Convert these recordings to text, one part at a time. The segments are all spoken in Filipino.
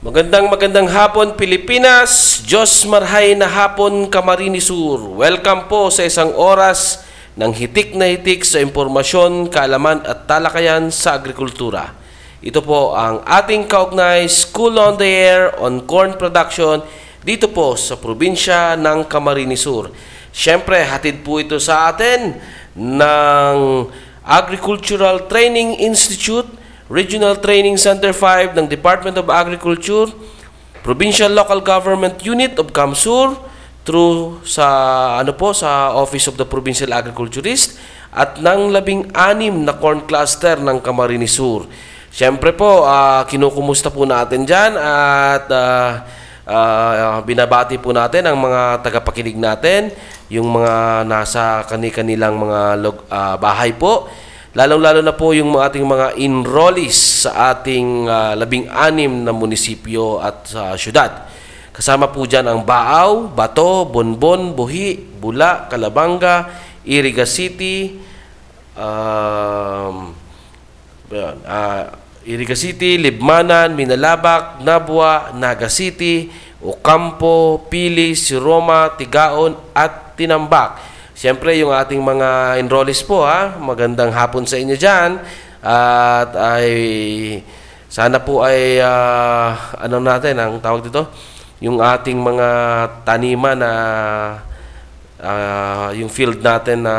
Magandang magandang hapon Pilipinas, Diyos marhay na hapon Camarines. Welcome po sa isang oras ng hitik na hitik sa impormasyon, kaalaman at talakayan sa agrikultura. Ito po ang ating kaugnay School on the Air on Corn Production dito po sa probinsya ng Camarines Sur. Siyempre, hatid po ito sa atin ng Agricultural Training Institute Regional Training Center 5 ng Department of Agriculture, Provincial Local Government Unit of Kamsur, through sa ano po sa Office of the Provincial Agriculturist at ng labing anim na corn cluster ng Camarines Sur. Siyempre po, uh, kinukumusta po natin dyan at uh, uh, binabati po natin ang mga tagapakinig natin, yung mga nasa kani-kanilang mga log, uh, bahay po. Lalong-lalo na po yung ating mga enrollees sa ating uh, labing-anim na munisipyo at sa uh, syudad. Kasama po dyan ang Baaw, Bato, Bonbon, Buhi, Bula, Calabanga, Iriga City, um, uh, Iriga City, Libmanan, Minalabak, Nabwa, Naga City, Ocampo, Pili, Siroma, Tigaon at Tinambak. Siyempre, yung ating mga enrollees po, ha, magandang hapon sa inyo dyan. At ay, sana po ay, uh, ano natin, ang tawag dito, yung ating mga taniman na, uh, yung field natin na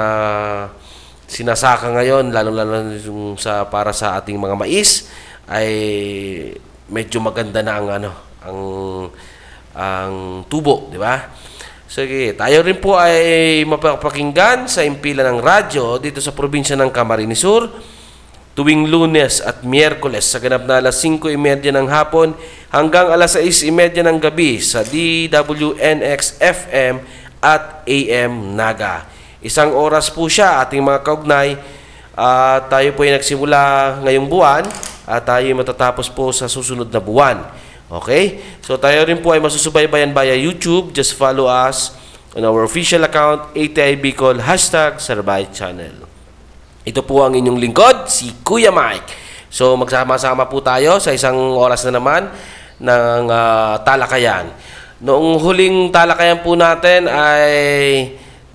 sinasaka ngayon, lalo-lalo yung sa, para sa ating mga mais, ay medyo maganda na ang, ano, ang, ang tubo, di ba? Sige, tayo rin po ay mapapakinggan sa impila ng radyo dito sa probinsya ng Camarines Sur tuwing lunes at miyerkules sa ganap na alas 5.30 ng hapon hanggang alas 6.30 ng gabi sa DWNX-FM at AM Naga. Isang oras po siya ating mga kaugnay uh, tayo po ay nagsimula ngayong buwan at tayo matatapos po sa susunod na buwan. Okay? So tayo rin po ay masusubaybayan via YouTube. Just follow us on our official account, ATI Bicol, hashtag Sarbay Channel. Ito po ang inyong lingkod, si Kuya Mike. So magsama-sama po tayo sa isang oras na naman ng uh, talakayan. Noong huling talakayan po natin ay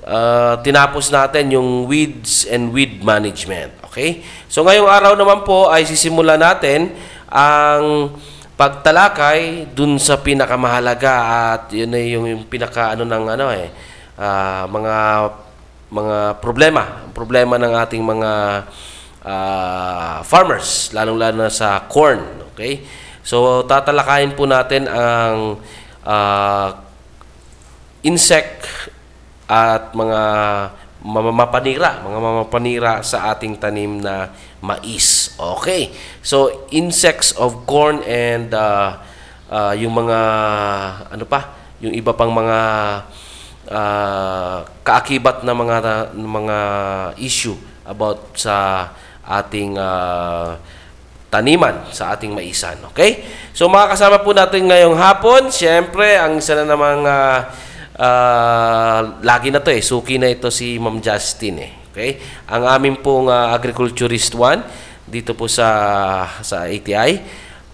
uh, tinapos natin yung weeds and weed management. Okay? So ngayong araw naman po ay sisimula natin ang pagtalakay dun sa pinakamahalaga at yun ay yung, yung pinaka ano ng ano eh uh, mga mga problema problema ng ating mga uh, farmers lalong lalo na sa corn okay so tatalakayin po natin ang uh, insect at mga mamapanira, mga mamapanira sa ating tanim na mais. Okay. So, insects of corn and uh, uh, yung mga, ano pa, yung iba pang mga uh, kaakibat na mga, na mga issue about sa ating uh, taniman sa ating maisan. Okay? So, makakasama po natin ngayong hapon, siyempre, ang isa na namang uh, uh, lagi na to eh, suki na ito si Ma'am Justin eh. Okay? Ang amin pong uh, agriculturist one dito po sa sa ATI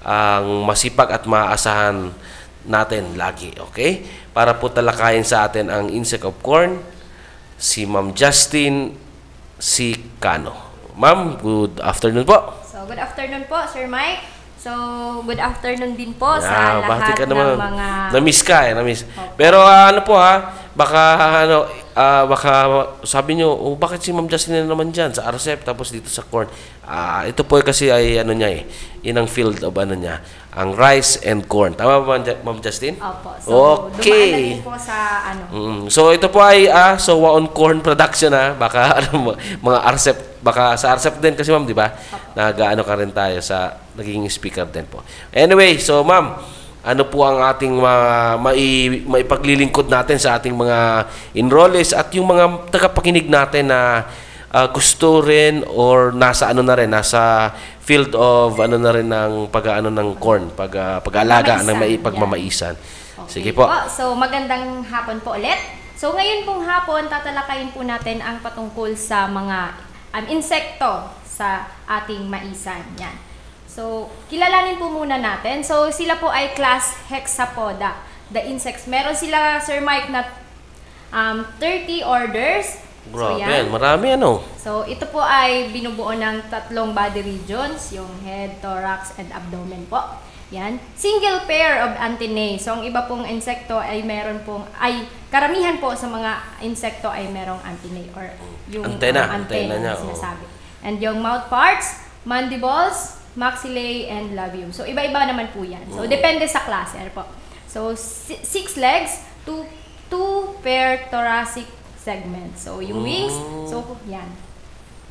ang masipag at maaasahan natin lagi, okay? Para po talakayin sa atin ang insect of corn, si Ma'am Justin si Cano. Ma'am, good afternoon po. So, good afternoon po, Sir Mike. So, good afternoon din po yeah, sa lahat ka naman, ng mga... Na-miss ka eh, na-miss. Okay. Pero uh, ano po ha, baka ano, uh, baka sabi nyo, oh, bakit si Ma'am Justin na naman dyan sa RCEP tapos dito sa corn? Uh, ito po kasi ay ano niya eh, yun ang field of ano niya, ang rice and corn. Tama ba Ma'am Justin? Opo. So, okay. po sa ano. Mm, so, ito po ay ah, so on corn production ha. Baka ano, mga RCEP baka sa RCEP din kasi ma'am, di ba? Nag-ano ka rin tayo sa naging speaker din po. Anyway, so ma'am, ano po ang ating mga mai, maipaglilingkod natin sa ating mga enrollees at yung mga tagapakinig natin na uh, gusto rin or nasa ano na rin, nasa field of ano na rin ng pag-ano ng corn, pag uh, pag-alaga ng mai pagmamaisan. Okay. Sige po. po. So magandang hapon po ulit. So ngayon pong hapon tatalakayin po natin ang patungkol sa mga um, insekto sa ating maisan. Yan. So, kilalanin po muna natin. So, sila po ay class Hexapoda, the insects. Meron sila, Sir Mike, na um, 30 orders. Grabe, so, yan. marami ano. So, ito po ay binubuo ng tatlong body regions, yung head, thorax, and abdomen po. Yan. Single pair of antennae. So, ang iba pong insekto ay meron pong, ay karamihan po sa mga insekto ay merong antennae or yung Antena, um, antena niya, na oo. sinasabi. And yung mouth parts, mandibles, maxillae, and labium. So, iba-iba naman po yan. So, depende sa klase. Ano po? So, si- six legs, two, two pair thoracic segments. So, yung wings, so, yan.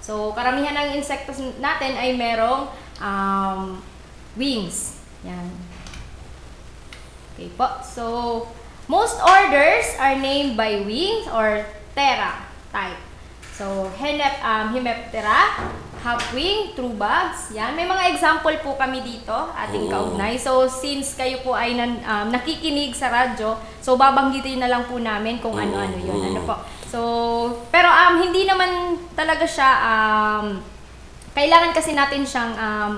So, karamihan ng insectos natin ay merong um, wings. Yan. Okay po. So, most orders are named by wings or tera type. So, henep, um, Hemiptera, half-wing, true bugs. Yan. May mga example po kami dito, ating Oo. kaugnay. So, since kayo po ay nan, um, nakikinig sa radyo, so babanggitin na lang po namin kung ano-ano yun. Oo. Ano po. So, pero um, hindi naman talaga siya, um, kailangan kasi natin siyang um,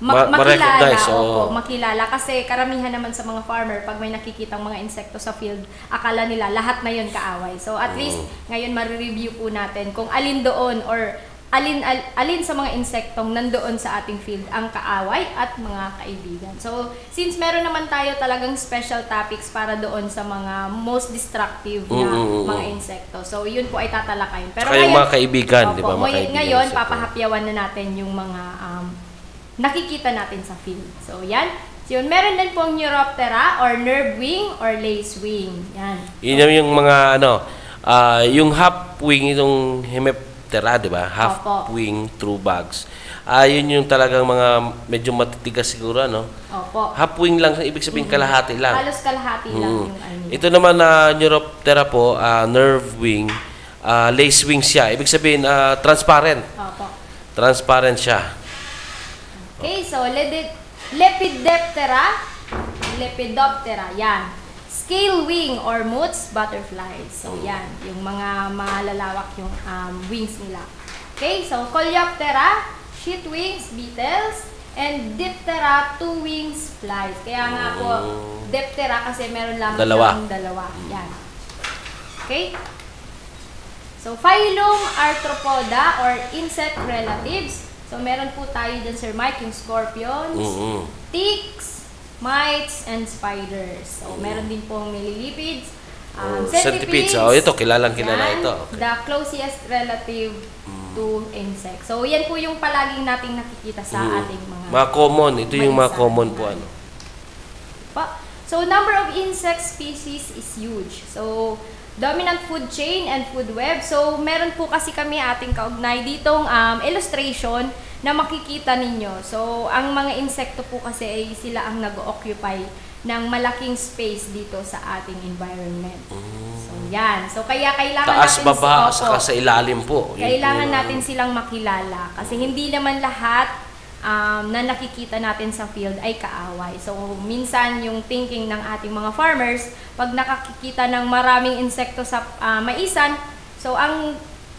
ma- Ma- makilala. ma-recognize, Opo, makilala. Kasi karamihan naman sa mga farmer, pag may nakikitang mga insekto sa field, akala nila lahat na yun kaaway. So at least ngayon ma-review po natin kung alin doon or alin al- alin sa mga insektong nandoon sa ating field ang kaaway at mga kaibigan. So since meron naman tayo talagang special topics para doon sa mga most destructive na Mm, mm, mm, mga mm. insekto. So yun po ay tatalakayin. Pero Tsaka yung mga kaibigan, di ba? Mga kaibigan ngayon insekto. papahapyawan na natin yung mga um, nakikita natin sa field. So, yan. So, yun. Meron din pong Neuroptera or nerve wing or lace wing. Yan. Yun yung mga ano, ah, yung half wing itong Hemiptera, di ba? Half Opo. wing true bugs. Ah, yun yung talagang mga medyo matitigas siguro ano. Opo. Half wing lang, ibig sabihin kalahati lang. Halos kalahati lang Mm. yung ano. Ito naman na Neuroptera po, ah, nerve wing, ah, lace wing siya. Ibig sabihin ah, transparent. Opo. Transparent siya. Okay, so Lepidoptera, Lepidoptera, yan. Scale wing or moots butterflies. So yan, yung mga malalawak yung um, wings nila. Okay, so Coleoptera, sheet wings, beetles, and Diptera, two wings flies. Kaya nga po, Diptera kasi meron lamang Dalawa. siyang dalawa. Yan. Okay? So, phylum Arthropoda or insect relatives. So, meron po tayo dyan, Sir Mike, yung scorpions, Mm-mm. ticks, mites, and spiders. So, meron din pong millilipids, um, Oh, centipedes. centipedes. Oh, ito, kilalang kilala Yan, ito. Okay. The closest relative to insect. So, yan po yung palaging nating nakikita sa Mm. ating mga Mga common. Ito yung mga common po. Ano. pa. So, number of insect species is huge. So, dominant food chain and food web. So, meron po kasi kami ating kaugnay ditong um, illustration na makikita ninyo. So, ang mga insekto po kasi ay sila ang nag-occupy ng malaking space dito sa ating environment. So, yan. So, kaya kailangan Taas, natin... baba, Opo. saka sa ilalim po. Kailangan yung- natin silang makilala kasi hindi naman lahat um, na nakikita natin sa field ay kaaway. So, minsan yung thinking ng ating mga farmers, pag nakakikita ng maraming insekto sa ah, maisan, so ang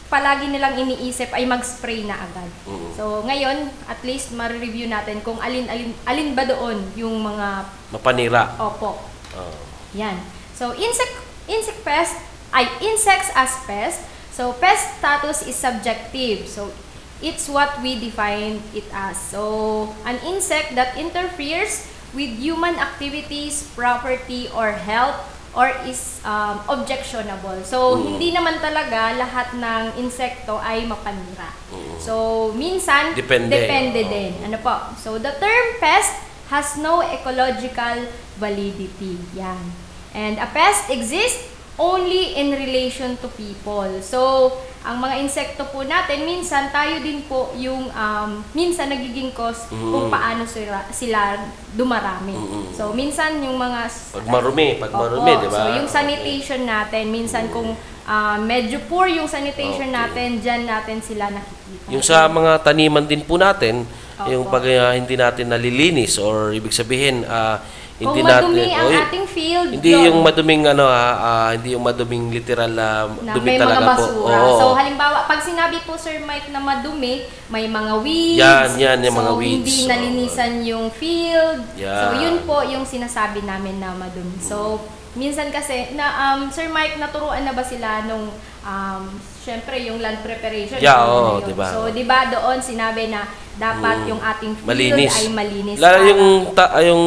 palagi nilang iniisip ay mag-spray na agad. Mm. So, ngayon, at least ma-review natin kung alin-alin alin ba doon yung mga Mapanira. opo, Oh. yan. So, insect, insect pest, ay, insects as pest. So, pest status is subjective. So, it's what we define it as. So, an insect that interferes with human activities, property, or health, or is um, objectionable. So, Mm. hindi naman talaga lahat ng insekto ay mapanira. Mm. So, minsan, Depende. depende Oo. din. Ano po? So, the term pest has no ecological validity. Yan. And a pest exists only in relation to people. So, ang mga insekto po natin, minsan tayo din po yung um, minsan nagiging cause kung Mm. paano sila, sila dumarami. Mm-mm. So, minsan yung mga... Pag marumi, pag marumi, di ba? So, yung sanitation natin, minsan kung ah, medyo poor yung sanitation Okay. natin, dyan natin sila nakikita. Yung sa mga taniman din po natin, Opo. yung pag ah, hindi natin nalilinis or ibig sabihin ah, Kung Hindi madumi natin- ang oh, ating field, Hindi yun. yung maduming ano ah, ah, hindi yung maduming literal na, na dumi may talaga mga po. basura. Oo. So halimbawa, pag sinabi po Sir Mike na madumi, may mga weeds. Yan, yan, yung so, mga weeds. hindi nalinisan yung field. Yan. So yun po yung sinasabi namin na madumi. So minsan kasi na um, Sir Mike naturuan na ba sila nung um, syempre yung land preparation. Yeah, oo, na yun. diba? So 'di ba doon sinabi na dapat yung ating field malinis. ay malinis. Lalo para- yung ta- yung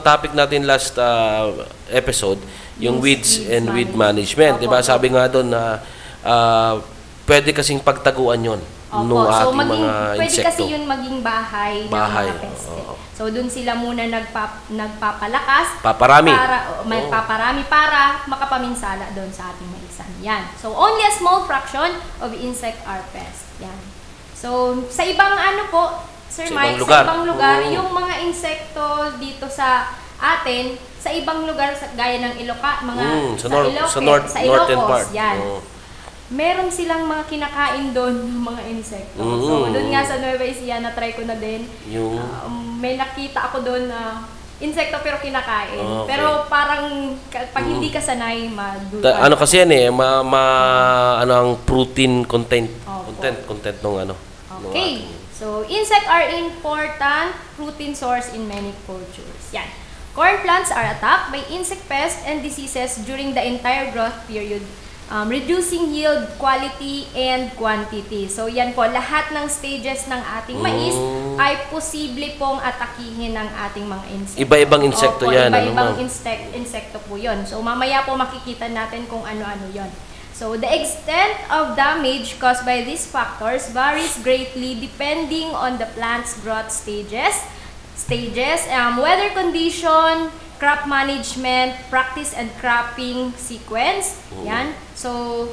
topic natin last ah, episode, yung weeds weeds and weed management. management, 'di ba? Sabi nga doon na ah, pwede kasing pagtaguan 'yon Opo, nung so ating maging, mga pwede insekto. kasi yun maging bahay, Bahay, ng mga peste. oo. So doon sila muna nagpa, nagpapalakas Paparami. para o, may Oo. paparami para makapaminsala doon sa ating maisan. Yan. So only a small fraction of insect are pests. Yan. So sa ibang ano po, Sir Sa Mike, ibang lugar. sa ibang lugar, Oo. yung mga insekto dito sa atin, sa ibang lugar sa gaya ng Iloca, mga Mm, sa, north, Ilocos, sa north, sa northern Ilocos, part. yan Oo. meron silang mga kinakain doon ng mga insekto. Mm. So, doon nga sa Nueva Ecija, na-try ko na din. Yung Um, may nakita ako doon na insekto pero kinakain. Ah, Okay. Pero parang pag hindi ka sanay, madulan. Ta- ano kasi yan eh, ma, ma- ano ang protein content, Opo. content, content nung ano. nung Okay. ating- So, insect are important protein source in many cultures. Yan. Corn plants are attacked by insect pests and diseases during the entire growth period, um, reducing yield, quality, and quantity. So, yan po, lahat ng stages ng ating mais Mm. ay posible pong atakihin ng ating mga insekto. Iba-ibang insekto Opo, yan, ano, Iba-ibang ma'am? insect, insekto po yun. So, mamaya po makikita natin kung ano-ano yon. So, the extent of damage caused by these factors varies greatly depending on the plant's growth stages, stages, um, weather condition, crop management, practice and cropping sequence. Yan. So,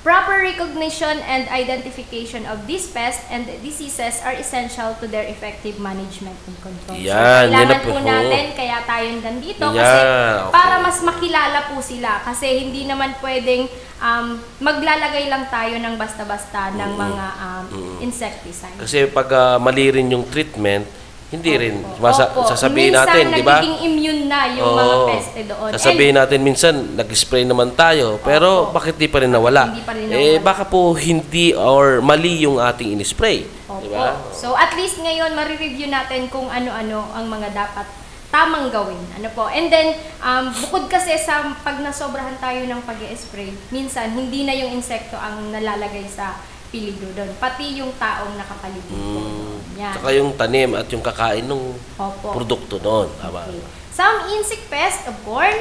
proper recognition and identification of these pests and diseases are essential to their effective management and control. Yan, so, kailangan po. po natin, kaya tayo nandito Yan, kasi okay. para mas makilala po sila kasi hindi naman pwedeng um, maglalagay lang tayo ng basta-basta ng mga um, insecticide. Kasi pag ah, mali rin yung treatment, hindi rin. Masa, Opo. sasabihin Minsan, natin, di ba? nagiging immune na yung mga Oo. peste doon. Sasabihin natin minsan, nag-spray naman tayo, pero Opo. bakit di pa rin nawala? Hindi pa rin Eh, nawala. baka po hindi or mali yung ating in-spray. Di ba? So at least ngayon marireview natin kung ano-ano ang mga dapat tamang gawin. Ano po? And then um, bukod kasi sa pag nasobrahan tayo ng pag spray minsan hindi na yung insekto ang nalalagay sa peligro doon, pati yung taong nakapaligid po. Mm. Yan. Saka yung tanim at yung kakain ng Opo. produkto doon. Tama. Okay. Some insect pests of corn.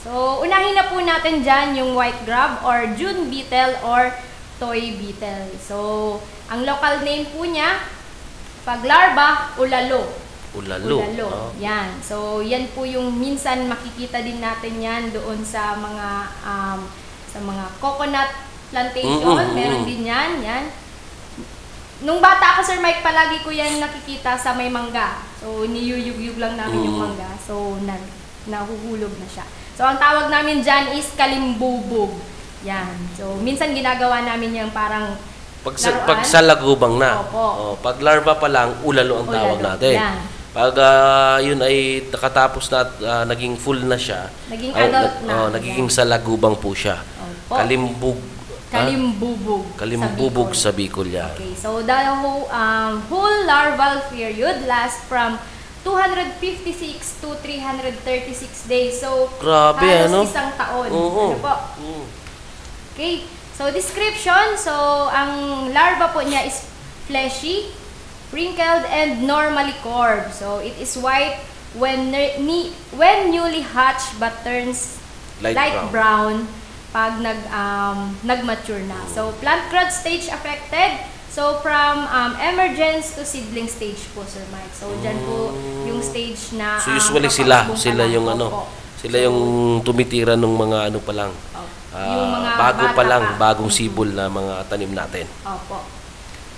So, unahin na po natin dyan yung white grub or June beetle or toy beetle. So, ang local name po niya, pag larva, ulalo. Ulalo. Ulalo. Oh. Yan. So, yan po yung minsan makikita din natin yan doon sa mga um, sa mga coconut plantation. Mm-mm, Meron din yan. Yan. Nung bata ako, Sir Mike, palagi ko yan nakikita sa may mangga. So, niyuyug-yug lang namin yung Mm. mangga. So, na, nahuhulog na siya. So, ang tawag namin dyan is kalimbubog. Yan. So, minsan ginagawa namin yung parang Pag sa, Laruan? pag sa lagubang na. Opo. Oh, pag larva pa lang, ulalo ang tawag Ulalo. natin. Yan. Pag ah, yun ay nakatapos na at ah, naging full na siya, Naging adult nag- na. oh, nagiging sa lagubang po siya. Opo. Kalimbug. Kalimbubog. kalimbubog sa sa Bicol yan. Okay, so the whole, um, whole larval period lasts from 256 to 336 days. So, Grabe, halos ano? isang taon. Oo. Ano po? Mm. Okay, so description. So, ang larva po niya is fleshy, wrinkled, and normally curved. So, it is white when, when newly hatched but turns Light light, brown. brown. Pag nag um, nag-mature na. So plant growth stage affected. So from um, emergence to seedling stage po Sir Mike. So diyan po yung stage na So um, usually sila, sila yung ano, sila yung tumitira ng mga ano pa lang. opo. ah, Yung mga bago pa lang, pa. bagong Mhm. sibol na mga tanim natin. Opo.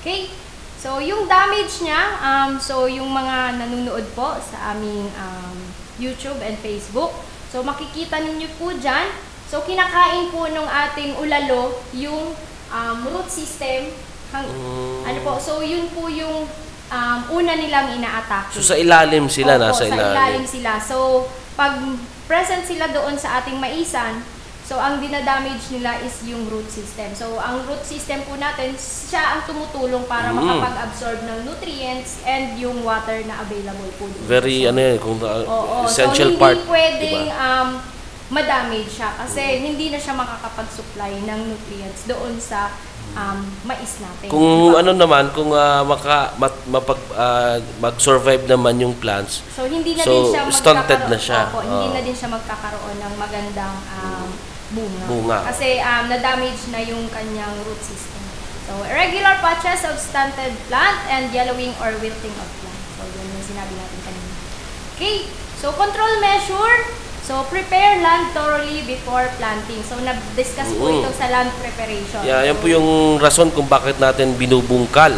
Okay. So, yung damage niya, um, so yung mga nanonood po sa aming um, YouTube and Facebook, so makikita ninyo po dyan, so kinakain po ng ating ulalo yung um, root system, hang, Mm. ano po, so yun po yung um, una nilang inaatake. So sa ilalim sila, Opo, nasa sa ilalim. ilalim sila. So, pag present sila doon sa ating maisan, so ang dinadamage nila is yung root system. So, ang root system po natin, siya ang tumutulong para Mm. makapag-absorb ng nutrients and yung water na available po doon. Very, ano yun, kung, uh, Oo, essential so, part. hindi pwedeng diba? um, ma-damage siya kasi hindi na siya makakapag-supply ng nutrients doon sa um, mais natin. Kung Diba? ano naman, kung ah, maka, mat, mapag, ah, mag-survive naman yung plants, So, hindi na So, din siya stunted na siya. Opo, hindi Oo. na din siya magkakaroon ng magandang um, bunga. Bunga. Kasi um, na-damage na yung kanyang root system. So, irregular patches of stunted plant and yellowing or wilting of plant. So, yun yung sinabi natin kanina. Okay, so control measure. So, prepare land thoroughly before planting. So, nag-discuss po Oo. ito sa land preparation. yeah, yan po yung rason kung bakit natin binubungkal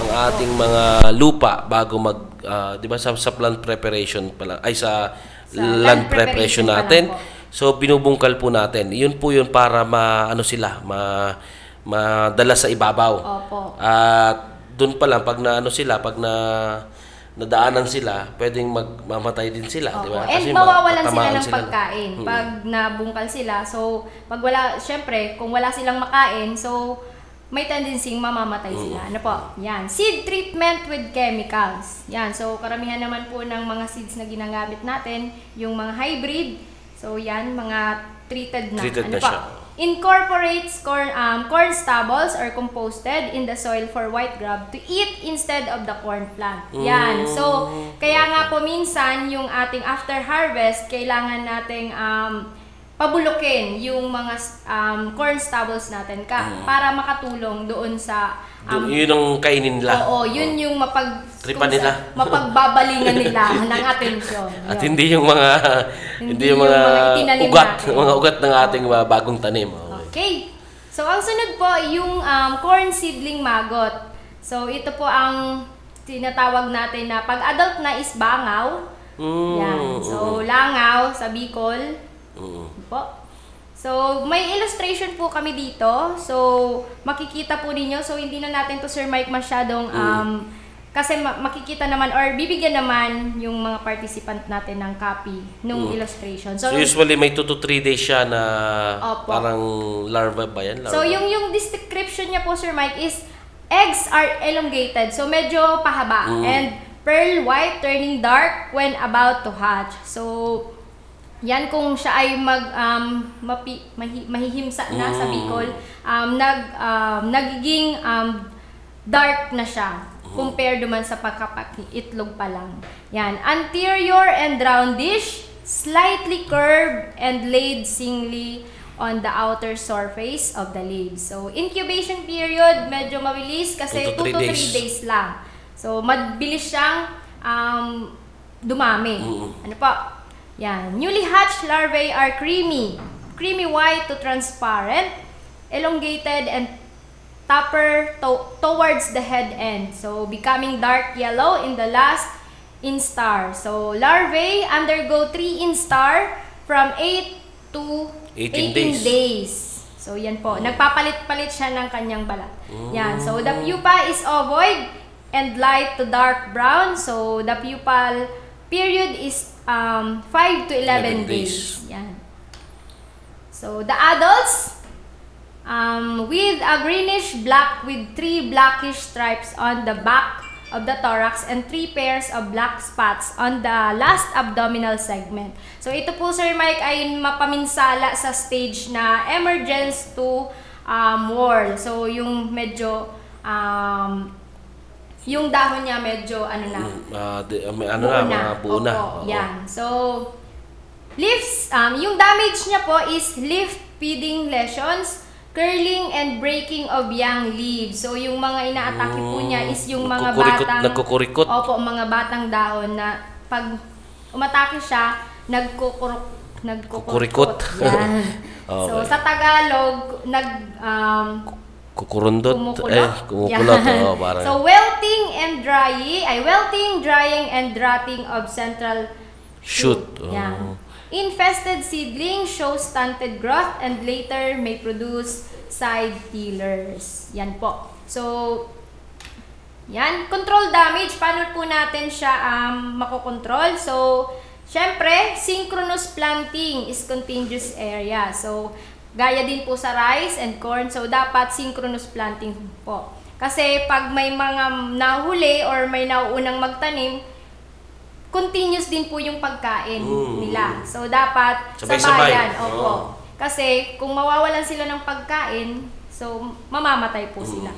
ang ating mga lupa bago mag, ah, di ba sa, sa plant preparation pala, ay sa, Sa land, land preparation natin. So binubungkal po natin. Yun po yun para ma ano sila, ma madala sa ibabaw. Opo. At doon pa lang pag na ano sila, pag na nadaanan sila, pwedeng magmamatay din sila, di Opo. ba? And ma- mawawalan sila ng pagkain Hmm. pag nabungkal sila. So, pag wala, syempre, kung wala silang makain, so, may tendency mamamatay Hmm. sila. Ano po? Yan. Seed treatment with chemicals. Yan. So, karamihan naman po ng mga seeds na ginagamit natin, yung mga hybrid. So, yan, mga treated na. Treated ano na po? siya. Incorporates corn, um, corn stubbles or composted in the soil for white grub to eat instead of the corn plant. Yan. So, kaya nga po minsan yung ating after harvest, kailangan nating um, pabulukin yung mga um, corn stubbles natin ka para makatulong doon sa um, Doon- yun ang kainin nila. Oo, yun yung mapag Tripan nila. sa- mapagbabalingan nila ng atensyon. At Yun. hindi yung mga Hindi hindi, yung mga, mga ugat, natin. mga ugat ng ating mga bagong tanim. Okay. Okay. So, ang sunod po, yung um, corn seedling maggot. So, ito po ang tinatawag natin na pag adult na is bangaw. Mm, Yan. So, langaw sa Bicol. Mm. Po. So, may illustration po kami dito. So, makikita po ninyo. So, hindi na natin to Sir Mike masyadong um, kasi ma- makikita naman or bibigyan naman yung mga participant natin ng copy nung illustration. So, usually may 2 to 3 days siya na Opo. parang larva ba yan? Larva? So, yung yung description niya po, Sir Mike, is eggs are elongated. So, medyo pahaba. Mm. And pearl white turning dark when about to hatch. So, yan kung siya ay mag um, mapi, mahi, mahihimsa na sa Mm. Bicol, um, nag um, nagiging um, dark na siya compared naman sa pagkapag-itlog pa lang. Yan. Anterior and roundish, slightly curved and laid singly on the outer surface of the leaves. So, incubation period, medyo mabilis kasi 2 Two to to 3 three days. days. lang. So, mabilis siyang um, dumami. Mm. Ano pa? Yan. Newly hatched larvae are creamy. Creamy white to transparent, elongated and topper to- towards the head end. So, becoming dark yellow in the last instar. So, larvae undergo 3 instar from 8 to 18 18, days. days. So, yan po. Nagpapalit-palit siya ng kanyang balat. Yan. So, the pupa is ovoid and light to dark brown. So, the pupal period is um, 5 to 11, 11 days. days. Yan. So, the adults, um, with a greenish black with three blackish stripes on the back of the thorax and three pairs of black spots on the last abdominal segment. So ito po Sir Mike ay mapaminsala sa stage na emergence to um, whorl. So yung medyo um, yung dahon niya medyo ano na, di- ah, may ano na, mga buo na. Opo, Oo. yan. So, leaves, um, yung damage niya po is leaf feeding lesions, curling and breaking of young leaves. So, yung mga inaatake po niya is yung mga batang... nagkukurikot. Opo, mga batang dahon na pag umatake siya, nagkukurok, nagkukurikot. Kukurikot. Yan. So, Okay. sa Tagalog, nag... Um, Kukurundot. Kumukulot. Eh, kumukulot. Oo, parang. so, welting and drying, ay welting, drying, and rotting of central Shoot. Yan. Oo. Infested seedling shows stunted growth and later may produce side peelers. Yan po. So, Yan, control damage, paano po natin siya um, makokontrol? So, syempre, synchronous planting is contiguous area. So, gaya din po sa rice and corn, so dapat synchronous planting po. Kasi pag may mga nahuli or may nauunang magtanim, continuous din po yung pagkain Mm. nila. So, dapat Sabay-sabay. sabayan. Opo. Oo. Kasi kung mawawalan sila ng pagkain, so mamamatay po sila.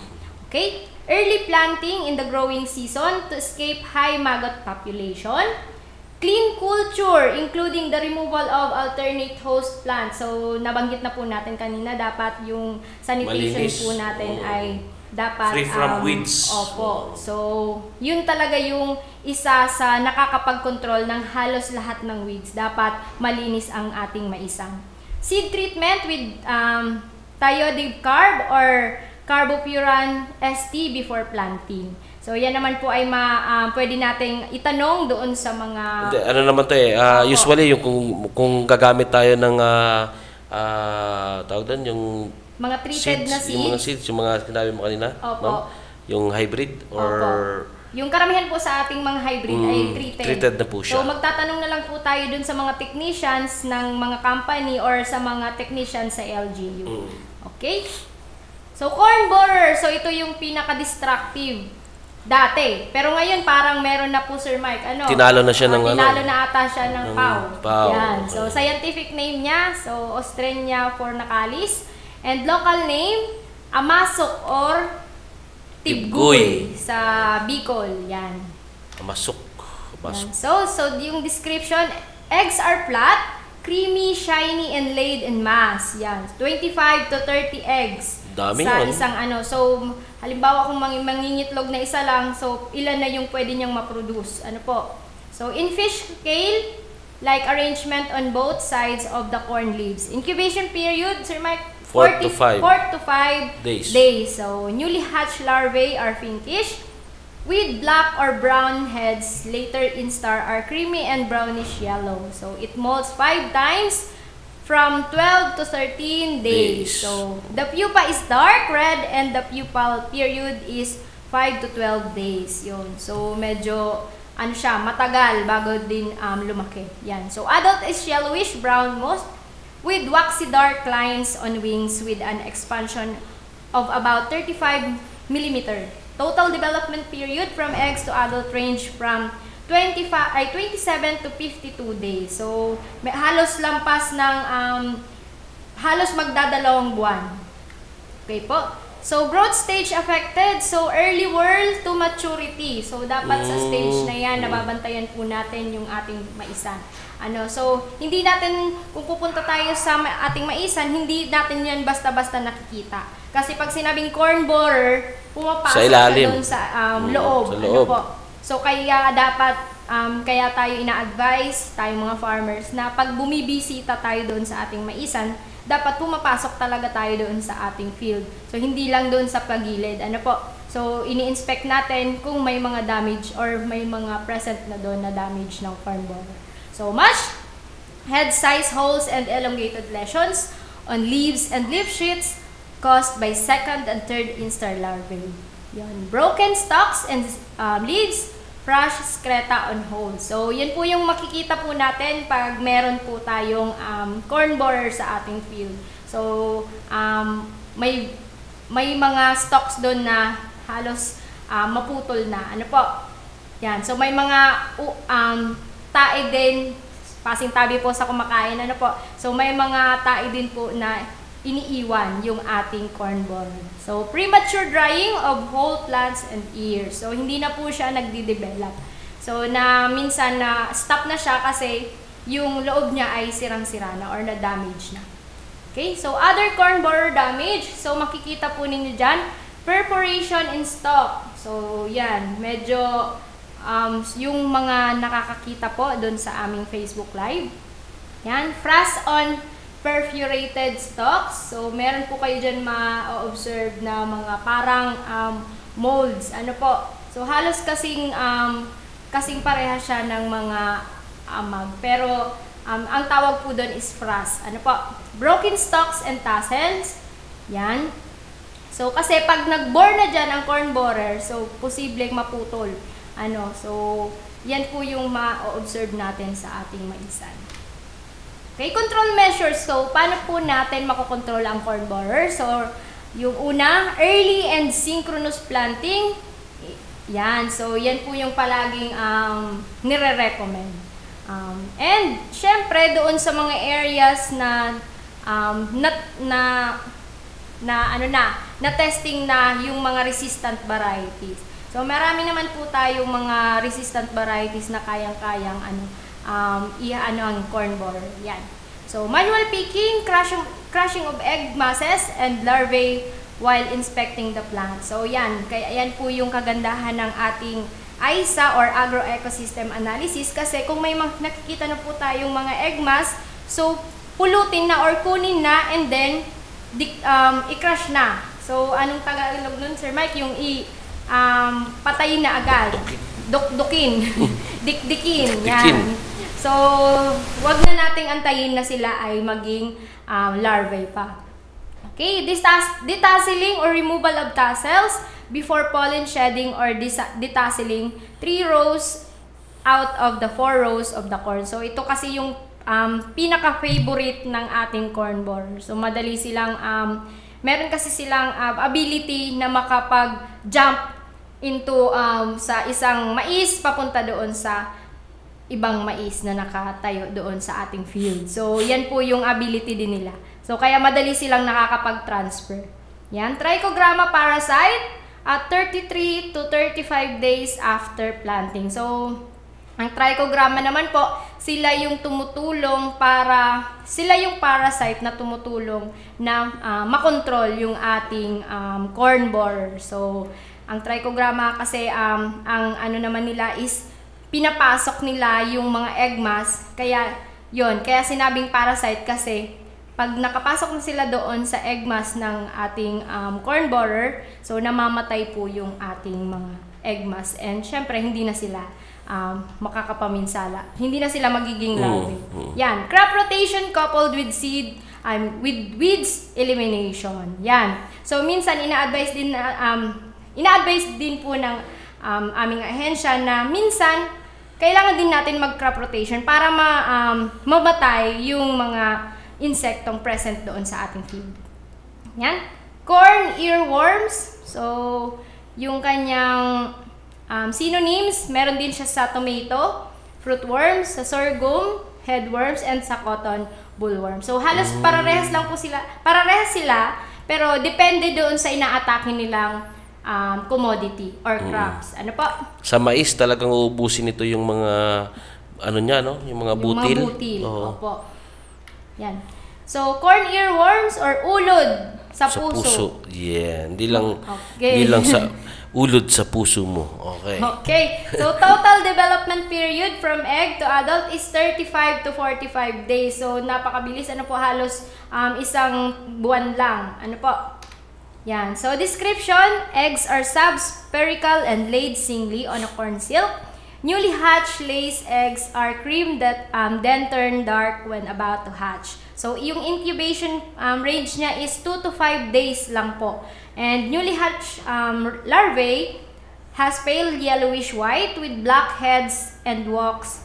Okay? Early planting in the growing season to escape high maggot population. Clean culture, including the removal of alternate host plants. So, nabanggit na po natin kanina, dapat yung sanitation Malinis. po natin Oo. ay dapat... Free from um, weeds. Opo. So, yun talaga yung isa sa nakakapag-control ng halos lahat ng weeds. Dapat malinis ang ating maisang. Seed treatment with um, thiodide carb or carbopuran ST before planting. So, yan naman po ay ma, um, pwede nating itanong doon sa mga... Ano naman to eh, Opo. usually yung kung, kung gagamit tayo ng ah, ah, tawag doon, yung Mga treated na yung mga seeds. seeds, yung mga sinabi mo kanina, Opo. ma'am? Yung hybrid or Opo. Yung karamihan po sa ating mga hybrid ay Mm, treated. treated na po siya. So magtatanong na lang po tayo dun sa mga technicians ng mga company or sa mga technicians sa LGU. Mm. Okay? So corn borer, so ito yung pinaka-destructive dati. Pero ngayon parang meron na po Sir Mike. Ano? Tinalo na siya Ah, ng ano? Tinalo na ata siya ng Ng pau. pau. Yan. So scientific name niya, so Ostrenia fornacalis. And local name, amasok or tibgoy Tibgoy. sa Bicol. Yan. masuk. Masuk. Yan. So, so yung description, eggs are flat, creamy, shiny, and laid in mass. Yan. 25 to 30 eggs Dami sa yun. isang ano. So, halimbawa kung mang mangingitlog na isa lang, so ilan na yung pwede niyang ma-produce. Ano po? So, in fish scale, like arrangement on both sides of the corn leaves. Incubation period, Sir Mike? Four to five. 4 to 5 Days. days. So, newly hatched larvae are pinkish with black or brown heads. Later instar are creamy and brownish yellow. So, it molts 5 times from 12 to 13 days. Days. So, the pupa is dark red and the pupal period is 5 to 12 days. Yun. So, medyo ano siya, matagal bago din um, lumaki. Yan. So, adult is yellowish brown most with waxy dark lines on wings with an expansion of about 35 millimeter. Total development period from eggs to adult range from 25 ay 27 to 52 days. So, may halos lampas ng um, halos magdadalawang buwan. Okay po. So, growth stage affected. So, early world to maturity. So, dapat sa stage na yan, nababantayan po natin yung ating maisan. Ano, so, hindi natin, kung pupunta tayo sa ating maisan, hindi natin yan basta-basta nakikita. Kasi pag sinabing corn borer, pumapasok Sa ilalim. sa um, loob. sa Ano loob. po. So, kaya dapat, um, kaya tayo ina-advise, tayong mga farmers, na pag bumibisita tayo doon sa ating maisan, dapat pumapasok talaga tayo doon sa ating field. So, hindi lang doon sa pagilid. Ano po? So, ini-inspect natin kung may mga damage or may mga present na doon na damage ng farm borer. So, much head size holes and elongated lesions on leaves and leaf sheets caused by second and third instar larvae. Yan. Broken stalks and um, leaves, fresh excreta on holes. So, yan po yung makikita po natin pag meron po tayong um, corn borer sa ating field. So, um, may may mga stalks doon na halos um, maputol na. Ano po? Yan. So, may mga um, tae din, pasing tabi po sa kumakain. Ano po? So, may mga tae din po na iniiwan yung ating corn borer. So, premature drying of whole plants and ears. So, hindi na po siya nagdi-develop. So, na minsan na stop na siya kasi yung loob niya ay sirang-sira na or na-damage na. Okay, so other corn borer damage. So, makikita po ninyo dyan, perforation in stalk. So, yan, medyo um, yung mga nakakakita po doon sa aming Facebook Live. Yan, frost on perforated stalks. So, meron po kayo dyan ma-observe na mga parang um, molds. Ano po? So, halos kasing, um, kasing pareha siya ng mga amag. Pero, um, ang tawag po doon is frost. Ano po? Broken stalks and tassels. Yan. So, kasi pag nag-bore na dyan ang corn borer, so, posibleng maputol. Ano, so, yan po yung ma-observe natin sa ating maisan. Okay, control measures. So, paano po natin makokontrol ang corn borer? So, yung una, early and synchronous planting. Yan. So, yan po yung palaging um, nire-recommend. Um, and, syempre, doon sa mga areas na um, na, na na ano na, na testing na yung mga resistant varieties. So marami naman po tayong mga resistant varieties na kayang-kayang ano um i-ano ang corn borer. Yan. So manual picking, crushing crushing of egg masses and larvae while inspecting the plant. So yan, kaya yan po yung kagandahan ng ating ISA or agroecosystem analysis kasi kung may nakikita na po tayong mga egg mass, so pulutin na or kunin na and then di, um, i-crush na. So, anong Tagalog nun, Sir Mike? Yung i, um, patayin na agad. Dukdukin. Dikdikin. Yan. So, wag na nating antayin na sila ay maging um, larvae pa. Okay, detas detasseling or removal of tassels before pollen shedding or detasseling three rows out of the four rows of the corn. So, ito kasi yung um, pinaka-favorite ng ating corn borer. So, madali silang, um, meron kasi silang uh, ability na makapag-jump into um, sa isang mais papunta doon sa ibang mais na nakatayo doon sa ating field. So, yan po yung ability din nila. So, kaya madali silang nakakapag-transfer. Yan, Trichogramma parasite at 33 to 35 days after planting. So, ang trichogramma naman po, sila yung tumutulong para, sila yung parasite na tumutulong na uh, makontrol yung ating um, corn borer. So, ang trichogramma kasi, um, ang ano naman nila is, pinapasok nila yung mga egg mass. Kaya, yon kaya sinabing parasite kasi, pag nakapasok na sila doon sa egg mass ng ating um, corn borer, so namamatay po yung ating mga egg mass. And syempre, hindi na sila um, makakapaminsala. Hindi na sila magiging larvae. Mm, mm. Yan. Crop rotation coupled with seed um, with weeds elimination. Yan. So, minsan, ina-advise din, na, um, ina-advise din po ng um, aming ahensya na minsan, kailangan din natin mag-crop rotation para ma, um, mabatay yung mga insektong present doon sa ating field. Yan. Corn earworms. So, yung kanyang Um, synonyms, meron din siya sa tomato, fruit worms, sa sorghum, headworms, and sa cotton bollworm. So halos mm. pararehas lang po sila, pararehas sila, pero depende doon sa inaatake nilang um, commodity or mm. crops. Mm. Ano po? Sa mais talagang uubusin ito yung mga ano niya, no? Yung mga butil. Yung mga butil. Oo. Opo. Yan. So, corn earworms or ulod sa, sa puso. puso. Yeah, hindi lang okay. hindi lang sa ulod sa puso mo. Okay. Okay. So, total development period from egg to adult is 35 to 45 days. So, napakabilis. Ano po, halos um, isang buwan lang. Ano po? Yan. So, description, eggs are subspherical and laid singly on a corn silk. Newly hatched lays eggs are cream that um, then turn dark when about to hatch. So, yung incubation um, range niya is 2 to 5 days lang po. And newly hatched um, larvae has pale yellowish white with black heads and walks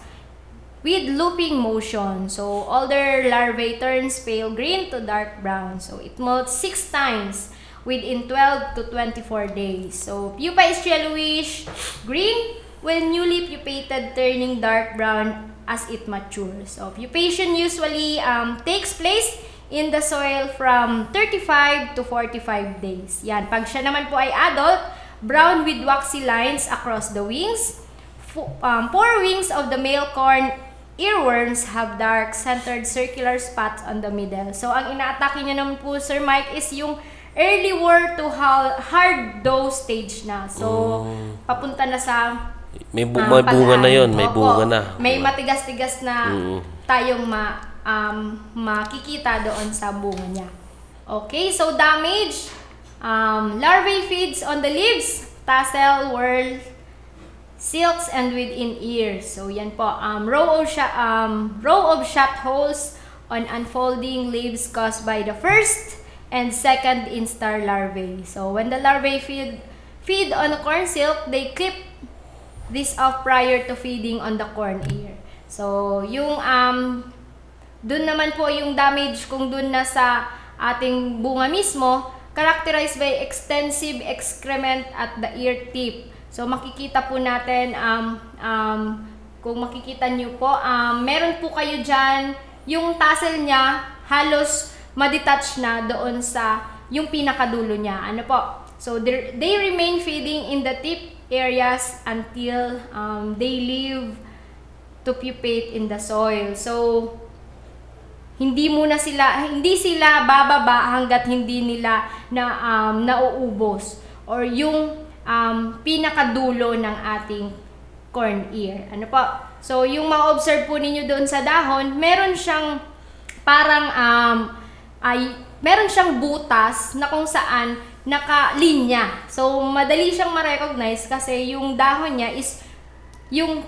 with looping motion. So older larvae turns pale green to dark brown. So it molts six times within 12 to 24 days. So pupa is yellowish green when newly pupated turning dark brown as it matures. So pupation usually um, takes place in the soil from 35 to 45 days. Yan. Pag siya naman po ay adult, brown with waxy lines across the wings. Um, four wings of the male corn earworms have dark centered circular spots on the middle. So, ang inaatake niya naman po, Sir Mike, is yung early war to hard dough stage na. So, mm. papunta na sa may, bu- uh, may bunga na yon, may bunga na. May matigas-tigas na mm. tayong ma um, makikita doon sa bunga niya. Okay, so damage. Um, larvae feeds on the leaves, tassel, whorl, silks, and within ears. So yan po. Um, row of um, row of shot holes on unfolding leaves caused by the first and second instar larvae. So when the larvae feed feed on corn silk, they clip this off prior to feeding on the corn ear. So yung um dun naman po yung damage kung dun na sa ating bunga mismo, characterized by extensive excrement at the ear tip. So makikita po natin um, um, kung makikita nyo po, um, meron po kayo dyan, yung tassel niya halos madetach na doon sa yung pinakadulo niya. Ano po? So they, remain feeding in the tip areas until um, they leave to pupate in the soil. So hindi muna sila hindi sila bababa hanggat hindi nila na um, nauubos or yung um, pinakadulo ng ating corn ear. Ano po? So yung ma-observe po ninyo doon sa dahon, meron siyang parang um, ay meron siyang butas na kung saan nakalinya. So madali siyang ma-recognize kasi yung dahon niya is yung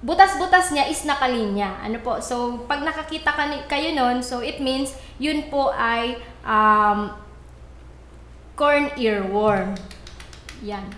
butas-butas niya is nakalinya. Ano po? So, pag nakakita ka kayo nun, so it means yun po ay um, corn earworm. Yan.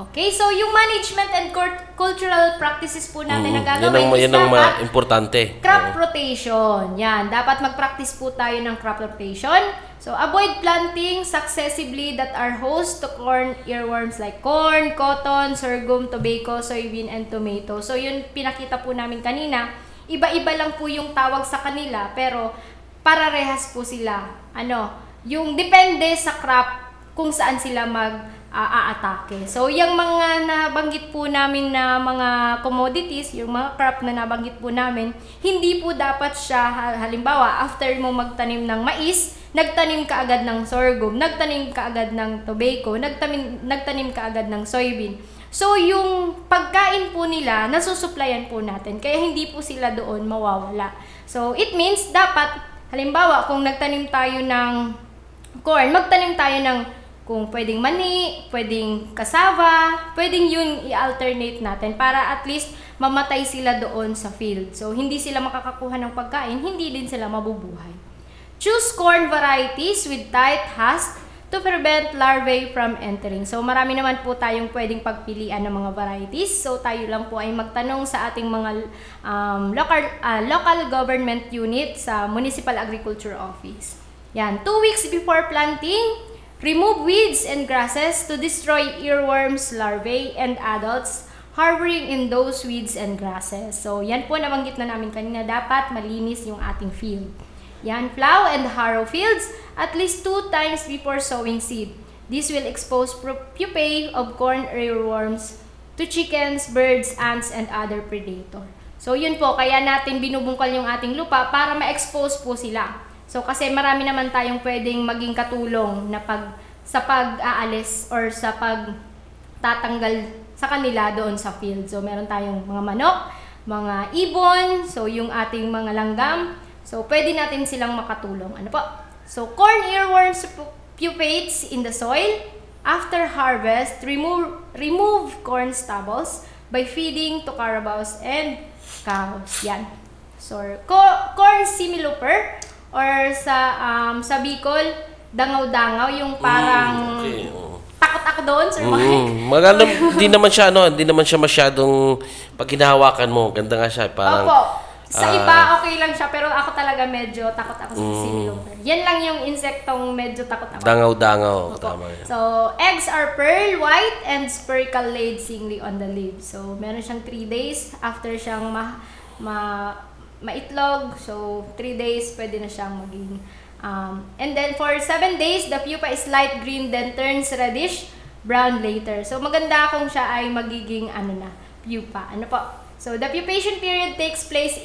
Okay, so yung management and cult- cultural practices po natin na Mm, yan gagawin ang, is yan ang dapat importante. crop Oo. rotation. Yan, dapat mag-practice po tayo ng crop rotation. So, avoid planting successively that are host to corn earworms like corn, cotton, sorghum, tobacco, soybean, and tomato. So, yun pinakita po namin kanina. Iba-iba lang po yung tawag sa kanila, pero pararehas po sila. Ano, yung depende sa crop kung saan sila mag ah, aatake. So, yung mga nabanggit po namin na mga commodities, yung mga crop na nabanggit po namin, hindi po dapat siya, ha- halimbawa, after mo magtanim ng mais, nagtanim ka agad ng sorghum, nagtanim ka agad ng tobacco, nagtanim, nagtanim ka agad ng soybean. So, yung pagkain po nila, nasusuplayan po natin. Kaya hindi po sila doon mawawala. So, it means, dapat, halimbawa, kung nagtanim tayo ng corn, magtanim tayo ng kung pwedeng mani, pwedeng kasava, pwedeng yun i-alternate natin para at least mamatay sila doon sa field. So, hindi sila makakakuha ng pagkain, hindi din sila mabubuhay. Choose corn varieties with tight husk to prevent larvae from entering. So, marami naman po tayong pwedeng pagpilian ng mga varieties. So, tayo lang po ay magtanong sa ating mga um, local, ah, local government unit sa Municipal Agriculture Office. Yan, two weeks before planting, remove weeds and grasses to destroy earworms, larvae, and adults harboring in those weeds and grasses. So, yan po nabanggit na namin kanina, dapat malinis yung ating field. Yan, plow and harrow fields at least two times before sowing seed. This will expose pupae of corn earworms to chickens, birds, ants, and other predator. So yun po, kaya natin binubungkal yung ating lupa para ma-expose po sila. So kasi marami naman tayong pwedeng maging katulong na pag sa pag-aalis or sa pag tatanggal sa kanila doon sa field. So meron tayong mga manok, mga ibon, so yung ating mga langgam. So pwede natin silang makatulong. Ano po? So corn earworms pu- pupates in the soil. After harvest, remove remove corn stubbles by feeding to carabaos and cows. Yan. So co- corn similuper or sa um, sa Bicol, dangaw-dangaw yung parang Mm, okay, takot ako doon, Sir Mike. Mm, maganda, hindi naman siya ano, hindi naman siya masyadong pag hinahawakan mo, ganda nga siya, parang Opo. Sa ah, iba, okay lang siya. Pero ako talaga medyo takot ako sa Mm. similuper. Yan lang yung insektong medyo takot ako. dangaw-dangaw, tama yan. So, eggs are pearl white and spherical laid singly on the leaves. So, meron siyang 3 days after siyang ma, ma maitlog. So, 3 days pwede na siyang maging um, and then for 7 days, the pupa is light green then turns reddish brown later. So, maganda kung siya ay magiging ano na, pupa. Ano po? So, the pupation period takes place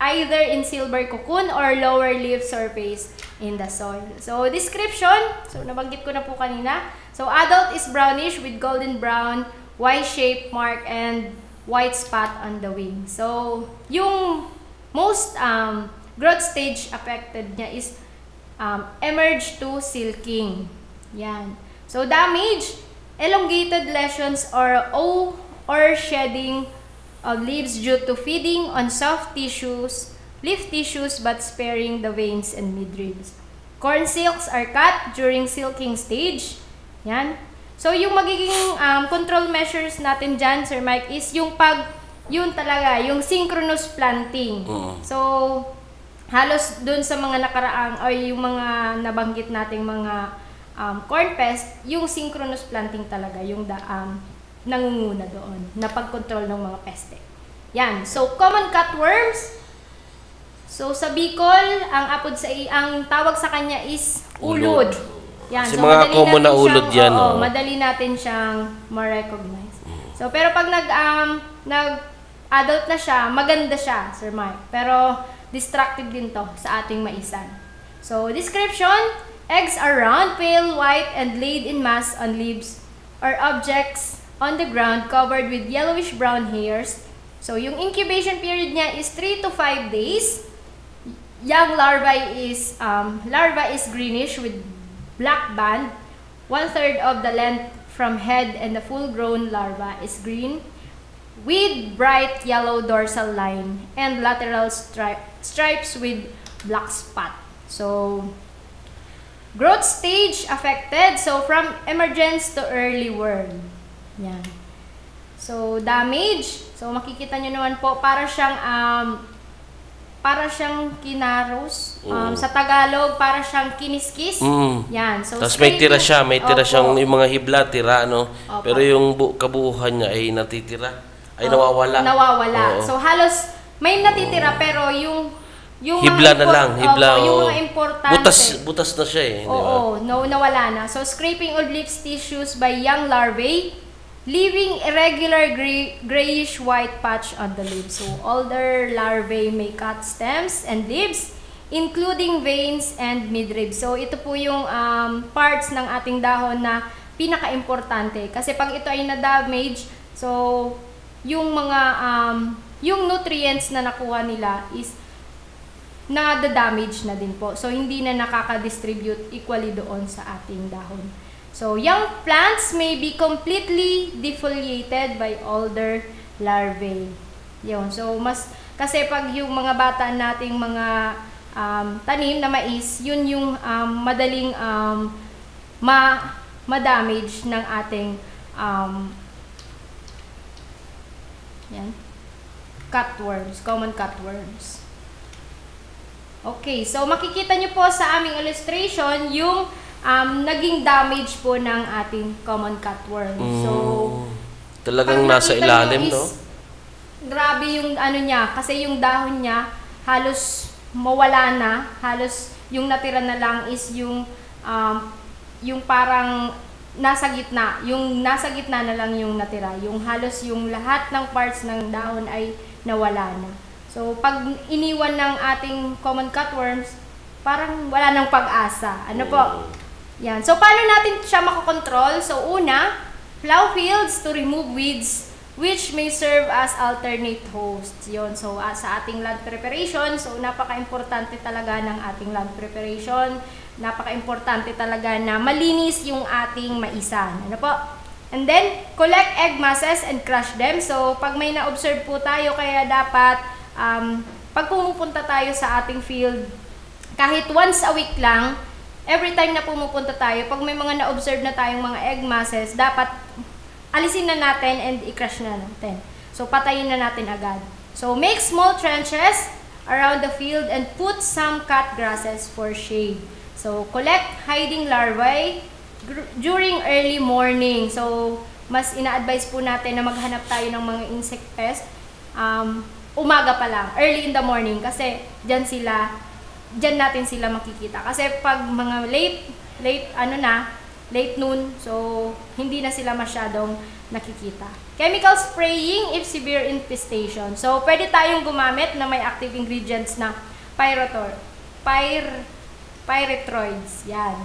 either in silver cocoon or lower leaf surface in the soil. So, description. So, nabanggit ko na po kanina. So, adult is brownish with golden brown, Y-shaped mark, and white spot on the wing. So, yung most um, growth stage affected niya is um, emerge to silking. Yan. So, damage, elongated lesions or O or shedding of leaves due to feeding on soft tissues leaf tissues but sparing the veins and midribs. Corn silks are cut during silking stage. Yan. So, yung magiging um, control measures natin dyan, Sir Mike, is yung pag, yun talaga, yung synchronous planting. Mm. So, halos dun sa mga nakaraang, or yung mga nabanggit nating mga um, corn pest, yung synchronous planting talaga, yung da, um, nangunguna doon, na pag-control ng mga peste. Yan. So, common cutworms, So sa Bicol, ang apod sa ang tawag sa kanya is ulod. Ulod. Yan. Kasi so mga common na ulod siyang- yan, oo, oh. madali natin siyang ma-recognize. So pero pag nag um, nag adult na siya, maganda siya, Sir Mike. Pero destructive din to sa ating maisan. So description, eggs are round, pale white and laid in mass on leaves or objects on the ground covered with yellowish brown hairs. So yung incubation period niya is 3 to 5 days young larvae is um, larva is greenish with black band. One third of the length from head and the full-grown larva is green with bright yellow dorsal line and lateral stri- stripes with black spot. So growth stage affected. So from emergence to early worm. Yan. So damage. So makikita nyo naman po para siyang um, para siyang kinaros. Um, Oo. Sa Tagalog, para siyang kiniskis. Mm. Yan. So, Tapos may tira siya, may tira Opo. siyang yung mga hibla, tira, ano. Opo. Pero yung bu- kabuuhan niya ay natitira. Ay Oo, nawawala. Nawawala. Oo. So, halos may natitira, pero yung yung mga hibla na lang, hibla. Opo, yung oo. mga importante. Butas, butas na siya eh. Oo, no, nawala na. So, scraping of leaves tissues by young larvae, leaving irregular gray, grayish-white patch on the leaves. So, older larvae may cut stems and leaves, including veins and midribs. So, ito po yung um, parts ng ating dahon na pinaka-importante. Kasi pag ito ay na-damage, so, yung mga, um, yung nutrients na nakuha nila is na damage na din po. So, hindi na nakaka-distribute equally doon sa ating dahon. So, young plants may be completely defoliated by older larvae. Yun. So, mas, kasi pag yung mga bata nating mga um, tanim na mais, yun yung um, madaling um, ma, ma-damage ng ating um, yan, cutworms, common cutworms. Okay, so makikita nyo po sa aming illustration yung um, naging damage po ng ating common cutworm. So, Mm. Talagang pag nasa ilalim, nyo no? is, Grabe yung ano niya, kasi yung dahon niya halos mawala na, halos yung natira na lang is yung um, yung parang nasa gitna, yung nasa gitna na lang yung natira, yung halos yung lahat ng parts ng dahon ay nawala na. So pag iniwan ng ating common cutworms, parang wala nang pag-asa. Ano po? Yan. So, paano natin siya makokontrol? So, una, plow fields to remove weeds which may serve as alternate hosts. Yon. So, ah, sa ating land preparation, so napaka-importante talaga ng ating land preparation. Napaka-importante talaga na malinis yung ating maisan. Ano po? And then, collect egg masses and crush them. So, pag may na-observe po tayo, kaya dapat, um, pag pumupunta tayo sa ating field, kahit once a week lang, every time na pumupunta tayo, pag may mga na-observe na tayong mga egg masses, dapat alisin na natin and i-crush na natin. So, patayin na natin agad. So, make small trenches around the field and put some cut grasses for shade. So, collect hiding larvae during early morning. So, mas ina-advise po natin na maghanap tayo ng mga insect pest um, umaga pa lang, early in the morning kasi dyan sila dyan natin sila makikita. Kasi pag mga late, late ano na, late noon, so hindi na sila masyadong nakikita. Chemical spraying if severe infestation. So pwede tayong gumamit na may active ingredients na pyrotor, pyr, pyrethroids. Yan.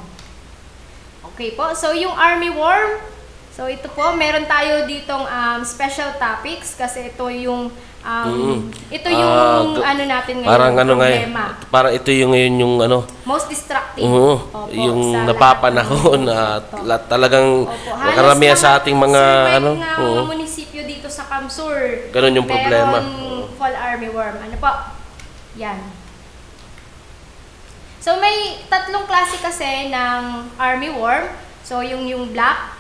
Okay po. So yung army worm, so ito po, meron tayo ditong um, special topics kasi ito yung um, Mm. ito yung g- ano natin ngayon, Parang ano nga eh, parang ito yung ngayon yung ano, Most destructive. Oo, Opo, yung napapanahon ng- na la- talagang Opo, karamihan sa ating mga ano, mga, oo. mga munisipyo dito sa Kamsur. Ganun yung problema. Meron fall army worm. Ano po? Yan. So may tatlong klase kasi ng armyworm. So yung yung black,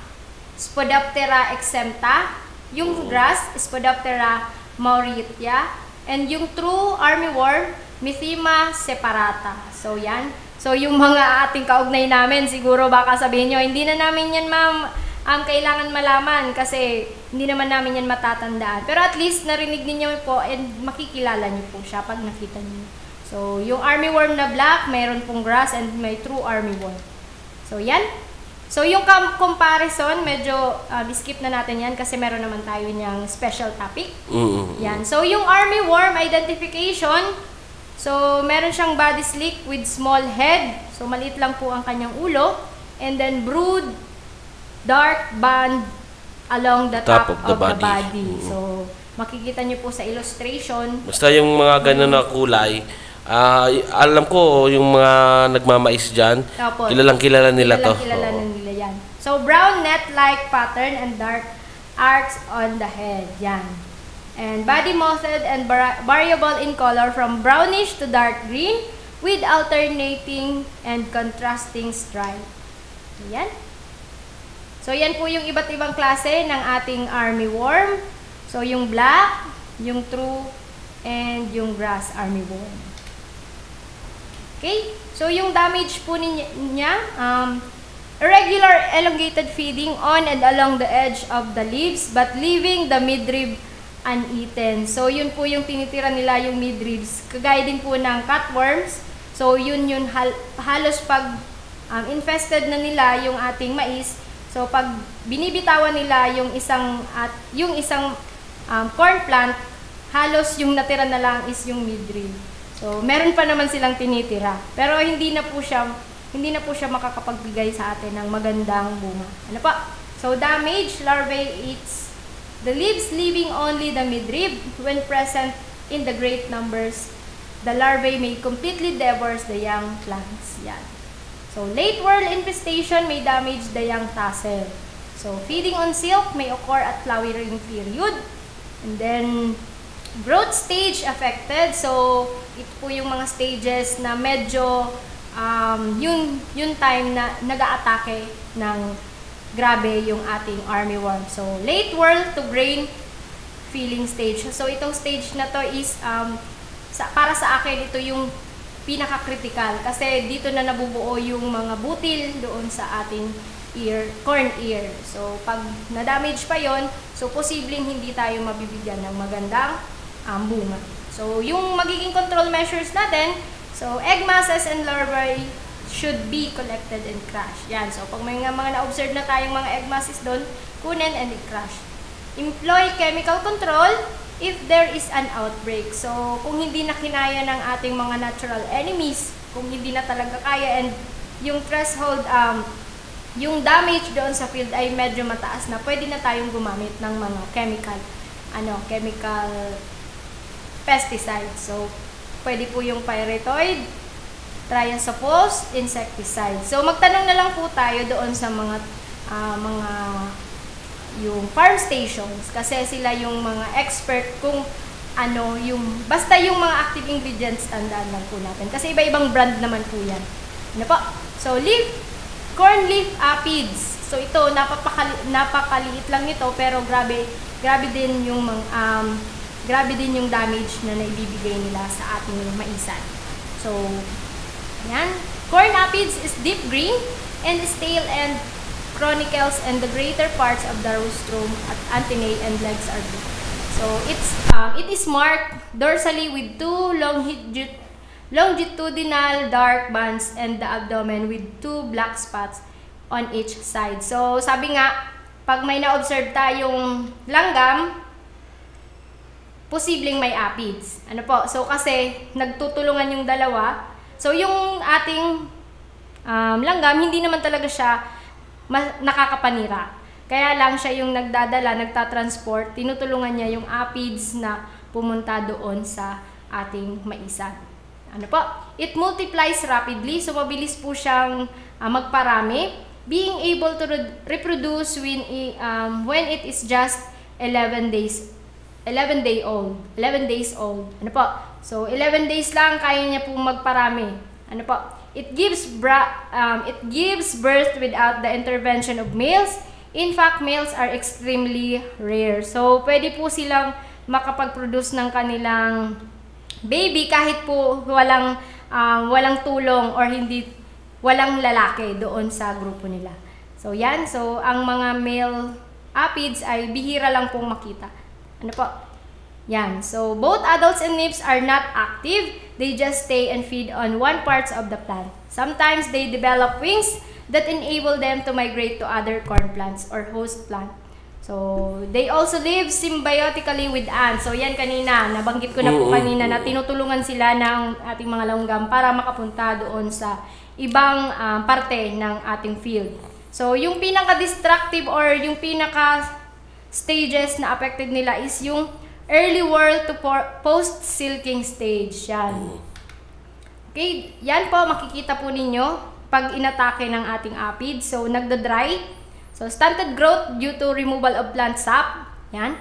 Spodoptera exempta, yung grass, Spodoptera mauritia, and yung true armyworm, Mithima separata. So yan. So yung mga ating kaugnay namin, siguro baka sabihin nyo, hindi na namin yan ma'am ang kailangan malaman kasi hindi naman namin yan matatandaan. Pero at least narinig ninyo po and makikilala nyo po siya pag nakita niyo. So, yung armyworm na black, mayroon pong grass and may true armyworm. So, yan. So, yung com- comparison, medyo uh, skip na natin yan kasi meron naman tayo niyang special topic. Mm. Yan. So, yung armyworm identification, so, meron siyang body slick with small head. So, maliit lang po ang kanyang ulo. And then, brood, dark band along the top, of, the body. So, makikita niyo po sa illustration. Basta yung mga ganun na kulay, ah, y- alam ko yung mga nagmamais dyan, Opo. kilalang kilala nila to. Kilalang kilala Oo. na nila yan. So, brown net-like pattern and dark arcs on the head. Yan. And body mottled and vari- variable in color from brownish to dark green with alternating and contrasting stripe. Yan. So, yan po yung iba't ibang klase ng ating army worm. So, yung black, yung true, and yung grass army worm. Okay? So, yung damage po niya, um, irregular elongated feeding on and along the edge of the leaves but leaving the midrib uneaten. So, yun po yung tinitira nila yung midribs. Kagaya din po ng cutworms. So, yun yun hal- halos pag um, infested na nila yung ating mais. So, pag binibitawan nila yung isang at yung isang um, corn plant, halos yung natira na lang is yung midrib. So, meron pa naman silang tinitira. Pero hindi na po siya hindi na po siya makakapagbigay sa atin ng magandang bunga. Ano pa? So, damage, larvae eats the leaves leaving only the midrib when present in the great numbers. The larvae may completely devour the young plants. Yan. So, late whirl infestation may damage the young tassel. So, feeding on silk may occur at flowering period. And then, growth stage affected. So, ito po yung mga stages na medyo um, yun, yun time na nag-aatake ng grabe yung ating armyworm. So, late whirl to grain filling stage. So, itong stage na to is, um, sa, para sa akin, ito yung pinaka-critical. Kasi dito na nabubuo yung mga butil doon sa ating ear, corn ear. So, pag na-damage pa yon so posibleng hindi tayo mabibigyan ng magandang um, bunga. So, yung magiging control measures natin, so egg masses and larvae should be collected and crushed. Yan. So, pag may nga mga na-observe na tayong mga egg masses doon, kunin and i-crush. Employ chemical control if there is an outbreak. So, kung hindi na kinaya ng ating mga natural enemies, kung hindi na talaga kaya and yung threshold, um, yung damage doon sa field ay medyo mataas na, pwede na tayong gumamit ng mga chemical, ano, chemical pesticides. So, pwede po yung pyrethroid, triazopos, insecticide. So, magtanong na lang po tayo doon sa mga ah, mga yung farm stations kasi sila yung mga expert kung ano yung basta yung mga active ingredients tandaan lang po natin kasi iba-ibang brand naman po yan. Ano po? So leaf corn leaf aphids. So ito napapakali, napakaliit lang nito pero grabe grabe din yung mga um, grabe din yung damage na naibibigay nila sa ating maisan. So yan. Corn aphids is deep green and is tail and chronicles and the greater parts of the rostrum at antennae and legs are blue. So it's um, it is marked dorsally with two longitudinal longitudinal dark bands and the abdomen with two black spots on each side. So sabi nga pag may na-observe tayong langgam, posibleng may aphids. Ano po? So kasi nagtutulungan yung dalawa. So yung ating um, langgam, hindi naman talaga siya nakakapanira. Kaya lang siya yung nagdadala, nagtatransport, tinutulungan niya yung aphids na pumunta doon sa ating maisan. Ano po? It multiplies rapidly, so mabilis po siyang ah, magparami, being able to re- reproduce when, um, when it is just 11 days 11 day old. 11 days old. Ano po? So, 11 days lang kaya niya pong magparami. Ano po? It gives bra um, it gives birth without the intervention of males. In fact, males are extremely rare. So, pwede po silang makapag-produce ng kanilang baby kahit po walang um, walang tulong or hindi walang lalaki doon sa grupo nila. So, yan. So, ang mga male apids ay bihira lang pong makita. Ano po? Yan. So, both adults and nymphs are not active. They just stay and feed on one parts of the plant. Sometimes they develop wings that enable them to migrate to other corn plants or host plant. So, they also live symbiotically with ants. So, yan kanina, nabanggit ko na po kanina na tinutulungan sila ng ating mga langgam para makapunta doon sa ibang um, parte ng ating field. So, yung pinaka-destructive or yung pinaka-stages na affected nila is yung early world to post-silking stage. Yan. Okay, yan po makikita po ninyo pag inatake ng ating apid. So, nagda-dry. So, stunted growth due to removal of plant sap. Yan.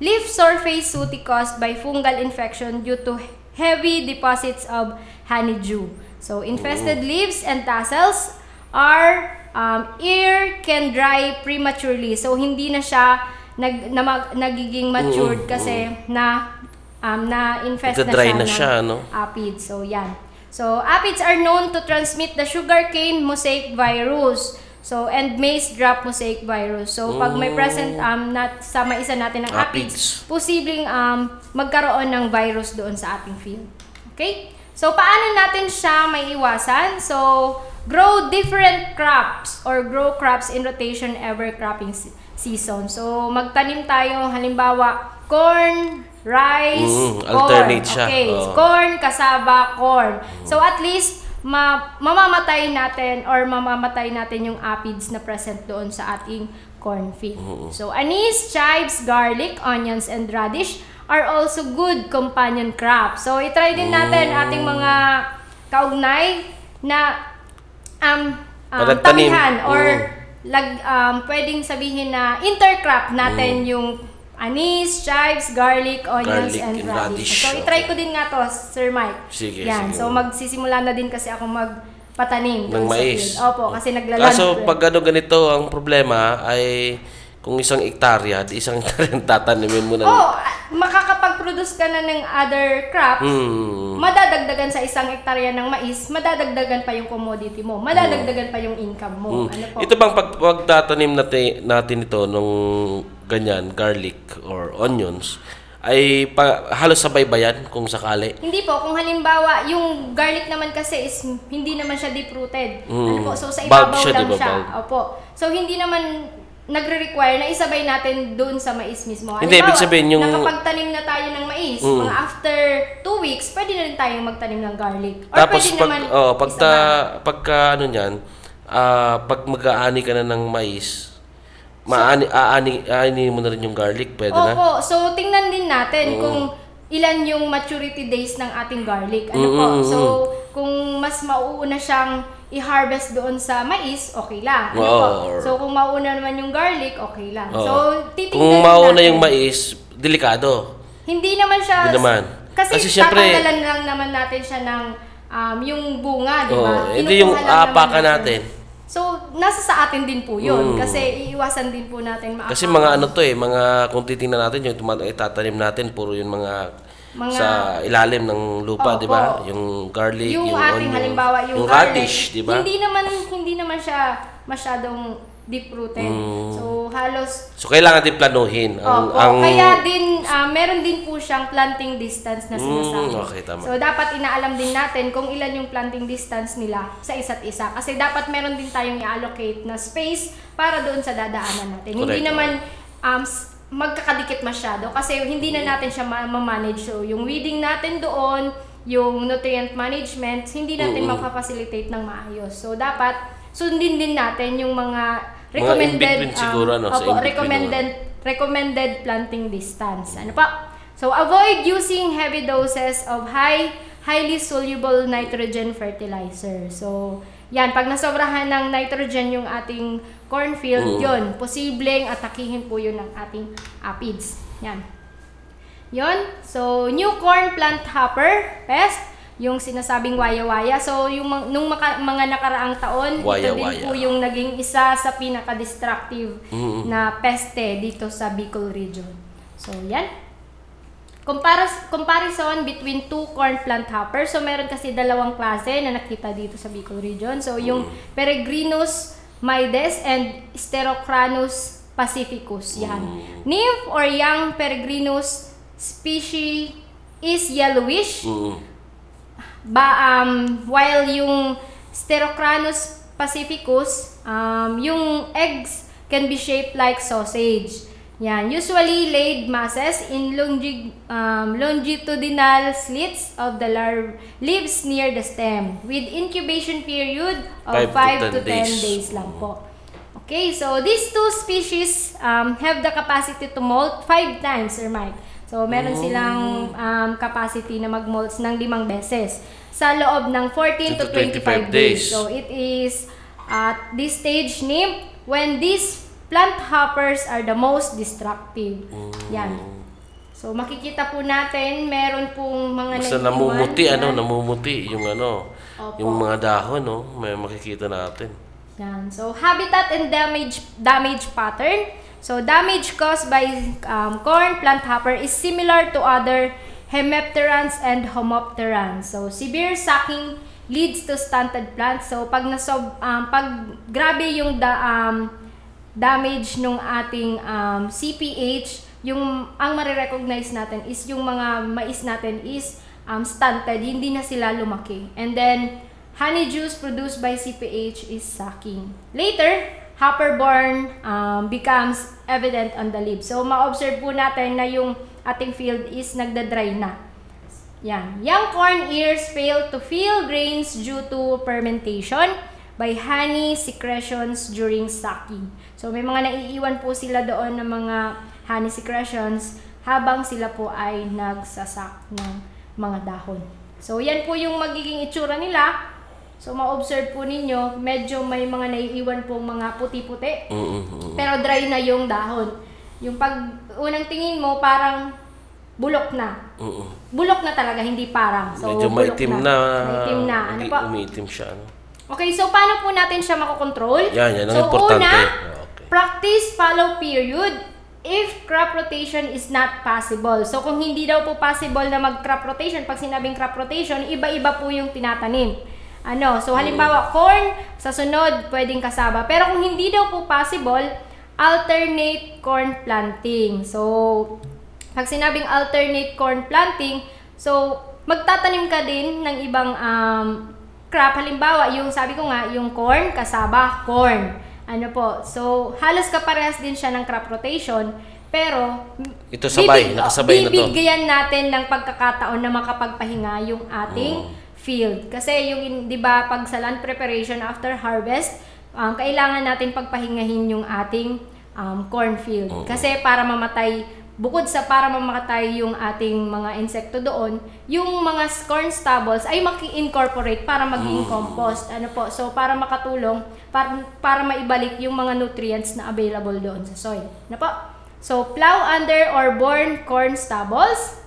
Leaf surface sooty caused by fungal infection due to heavy deposits of honeydew. So, infested leaves and tassels are um, ear can dry prematurely. So, hindi na siya nag, na, mag- nagiging matured Mm, kasi na um, na infest na siya, na ng siya, no? aphids. So, yan. So, aphids are known to transmit the sugarcane mosaic virus. So, and maize drop mosaic virus. So, pag may present um, nat, sa maisa natin ng aphids, Aphids. posibleng um, magkaroon ng virus doon sa ating field. Okay? So, paano natin siya may iwasan? So, grow different crops or grow crops in rotation every cropping se- season. So, magtanim tayo, halimbawa, corn, rice, Mm, corn. alternate siya. Okay, Oo. corn, kasaba, corn. So, at least, ma mamamatay natin or mamamatay natin yung aphids na present doon sa ating cornfield. So, anise, chives, garlic, onions, and radish are also good companion crops. So, itry din natin ating mga kaugnay na um, um, Palagtanim. tamihan or Mm. lag, um, pwedeng sabihin na intercrop natin yung anise, chives, garlic, onions, Garlic and and radish. radish. So, itry ko din nga to, Sir Mike. Sige, Yan. sige. So, magsisimula na din kasi ako magpatanim. Ng mais. Opo, kasi naglalag. Kaso pag ano ganito, ang problema ay kung isang ektarya, di isang ektarya tatanimin mo ng... Oh, makakapag-produce ka na ng other crops. Hmm. Madadagdagan sa isang hektarya ng mais, madadagdagan pa yung commodity mo, madadagdagan pa yung income mo. Hmm. Ano po? Ito bang pag, pagtatanim natin, natin ito nung ganyan, garlic or onions, ay pa, halos sabay ba yan kung sakali? Hindi po, kung halimbawa, yung garlic naman kasi is hindi naman siya deep-rooted. Ano Mm. po, so sa Bulb ibabaw siya, lang di ba? siya. Bulb. Opo. So hindi naman nagre-require na isabay natin doon sa mais mismo. Hindi, ibig sabihin yung- nakapagtanim na tayo ng mais, Mm. mga after two weeks, pwede na rin tayong magtanim ng garlic. Or Tapos pwede pag, naman oh, pagka, isabay. pagka ano niyan, ah, pag mag-aani ka na ng mais, maani, aani, aani mo na rin yung garlic, pwede na? Opo, so tingnan din natin kung ilan yung maturity days ng ating garlic. Ano po? Mm, mm, So, kung mas mauuna siyang i-harvest doon sa mais, okay lang. Ano Oo, po? or- So, kung mauuna naman yung garlic, okay lang. Oo. So, titingnan Kung mauna natin. yung mais, delikado. Hindi naman siya... Hindi naman. Kasi, Kasi syempre- tatanggalan lang naman natin siya ng um, yung bunga, di ba? Oo, hindi yung Kinukuha lang naman apakan natin. So, nasa sa atin din po yun. Mm. Kasi iiwasan din po natin maapakan. Kasi mga ano to eh, mga kung titingnan natin yung itatanim natin puro yung mga, Mga- sa ilalim ng lupa, di ba? Yung garlic, yung, yung, ating onion, halimbawa yung, yung garlic, radish, di ba? Hindi naman hindi naman siya masyadong deep rooted. Mm. So halos So kailangan din planuhin ang Opo, ang kaya din ah, meron din po siyang planting distance na sinasabi. Mm, okay, tama. So dapat inaalam din natin kung ilan yung planting distance nila sa isa't isa kasi dapat meron din tayong i-allocate na space para doon sa dadaanan natin. Hindi Correct. naman um, magkakadikit masyado kasi hindi na natin siya ma- ma-manage. So yung weeding natin doon, yung nutrient management, hindi natin Mm-mm. mapapacilitate ng maayos. So dapat sundin din natin yung mga Mga recommended in-between siguro, ano, sa opo, recommended recommended planting distance. Ano pa? So avoid using heavy doses of high highly soluble nitrogen fertilizer. So yan, pag nasobrahan ng nitrogen yung ating cornfield, Mm. yun, posibleng atakihin po yun ng ating aphids. Yan. Yon. So, new corn plant hopper pest, yung sinasabing waya-waya. So, yung nung maka- mga nakaraang taon, ito din po yung naging isa sa pinaka-destructive Mm. na peste dito sa Bicol region. So, yan. Comparas, comparison between two corn plant hoppers. So, meron kasi dalawang klase na nakita dito sa Bicol region. So, yung Peregrinus maides and Sterocranus pacificus. Yan. Nymph or young Peregrinus species is yellowish Mm. Ba um while yung Sterocranus pacificus um yung eggs can be shaped like sausage. Yan, usually laid masses in longi- um, longitudinal slits of the larv leaves near the stem with incubation period of Five to 10 5 to 10 days. days. lang po. Okay, so these two species um, have the capacity to molt 5 times, Sir Mike. So, meron silang um, capacity na mag-molts ng limang beses sa loob ng 14 to 25 days. So, it is at this stage nymph when these plant hoppers are the most destructive. Yan. So, makikita po natin, meron pong mga Basta namumuti, ano, Yan. namumuti yung ano, Opo. yung mga dahon, no, may makikita natin. Yan. So, habitat and damage damage pattern. So, damage caused by um, corn plant hopper is similar to other hemipterans and homopterans. So, severe sucking leads to stunted plants. So, pag nasob, um, pag grabe yung da, um, damage nung ating um, CPH, yung ang marirecognize natin is yung mga mais natin is um, stunted, hindi na sila lumaki. And then, honey juice produced by CPH is sucking. Later, hopper-borne um, becomes evident on the leaves. So, ma-observe po natin na yung ating field is nagda-dry na. Yan. Young corn ears fail to fill grains due to fermentation by honey secretions during sucking. So may mga naiiwan po sila doon ng mga honey secretions habang sila po ay nagsasak ng mga dahon. So yan po yung magiging itsura nila. So ma-observe po ninyo, medyo may mga naiiwan pong mga puti-puti. Pero dry na yung dahon. Yung pag unang tingin mo parang bulok na. Mm-mm. Bulok na talaga, hindi parang. So, Medyo maitim na. Maitim na. Ano Hindi po? umiitim siya, ano. Okay, so paano po natin siya makokontrol? Yan, yan ang so, importante. una, Okay. practice follow period if crop rotation is not possible. So, kung hindi daw po possible na mag-crop rotation, pag sinabing crop rotation, iba-iba po yung tinatanim. Ano, so halimbawa, corn, sa sunod, pwedeng kasaba. Pero kung hindi daw po possible, alternate corn planting. So, pag sinabing alternate corn planting, so magtatanim ka din ng ibang um, crop. Halimbawa, yung sabi ko nga, yung corn, kasaba, corn. Ano po, so halos kaparehas din siya ng crop rotation. Pero, Ito sabay, bibig- nakasabay na to. bibigyan natin ng pagkakataon na makapagpahinga yung ating Oh. Field. Kasi yung, di ba, pag sa land preparation after harvest, um, kailangan natin pagpahingahin yung ating um, cornfield. Oh. Kasi para mamatay, bukod sa para mamatay yung ating mga insekto doon, yung mga corn stubbles ay maki-incorporate para maging compost. Ano po? So, para makatulong, para, para maibalik yung mga nutrients na available doon sa soil. Ano po? So, plow under or born corn stubbles.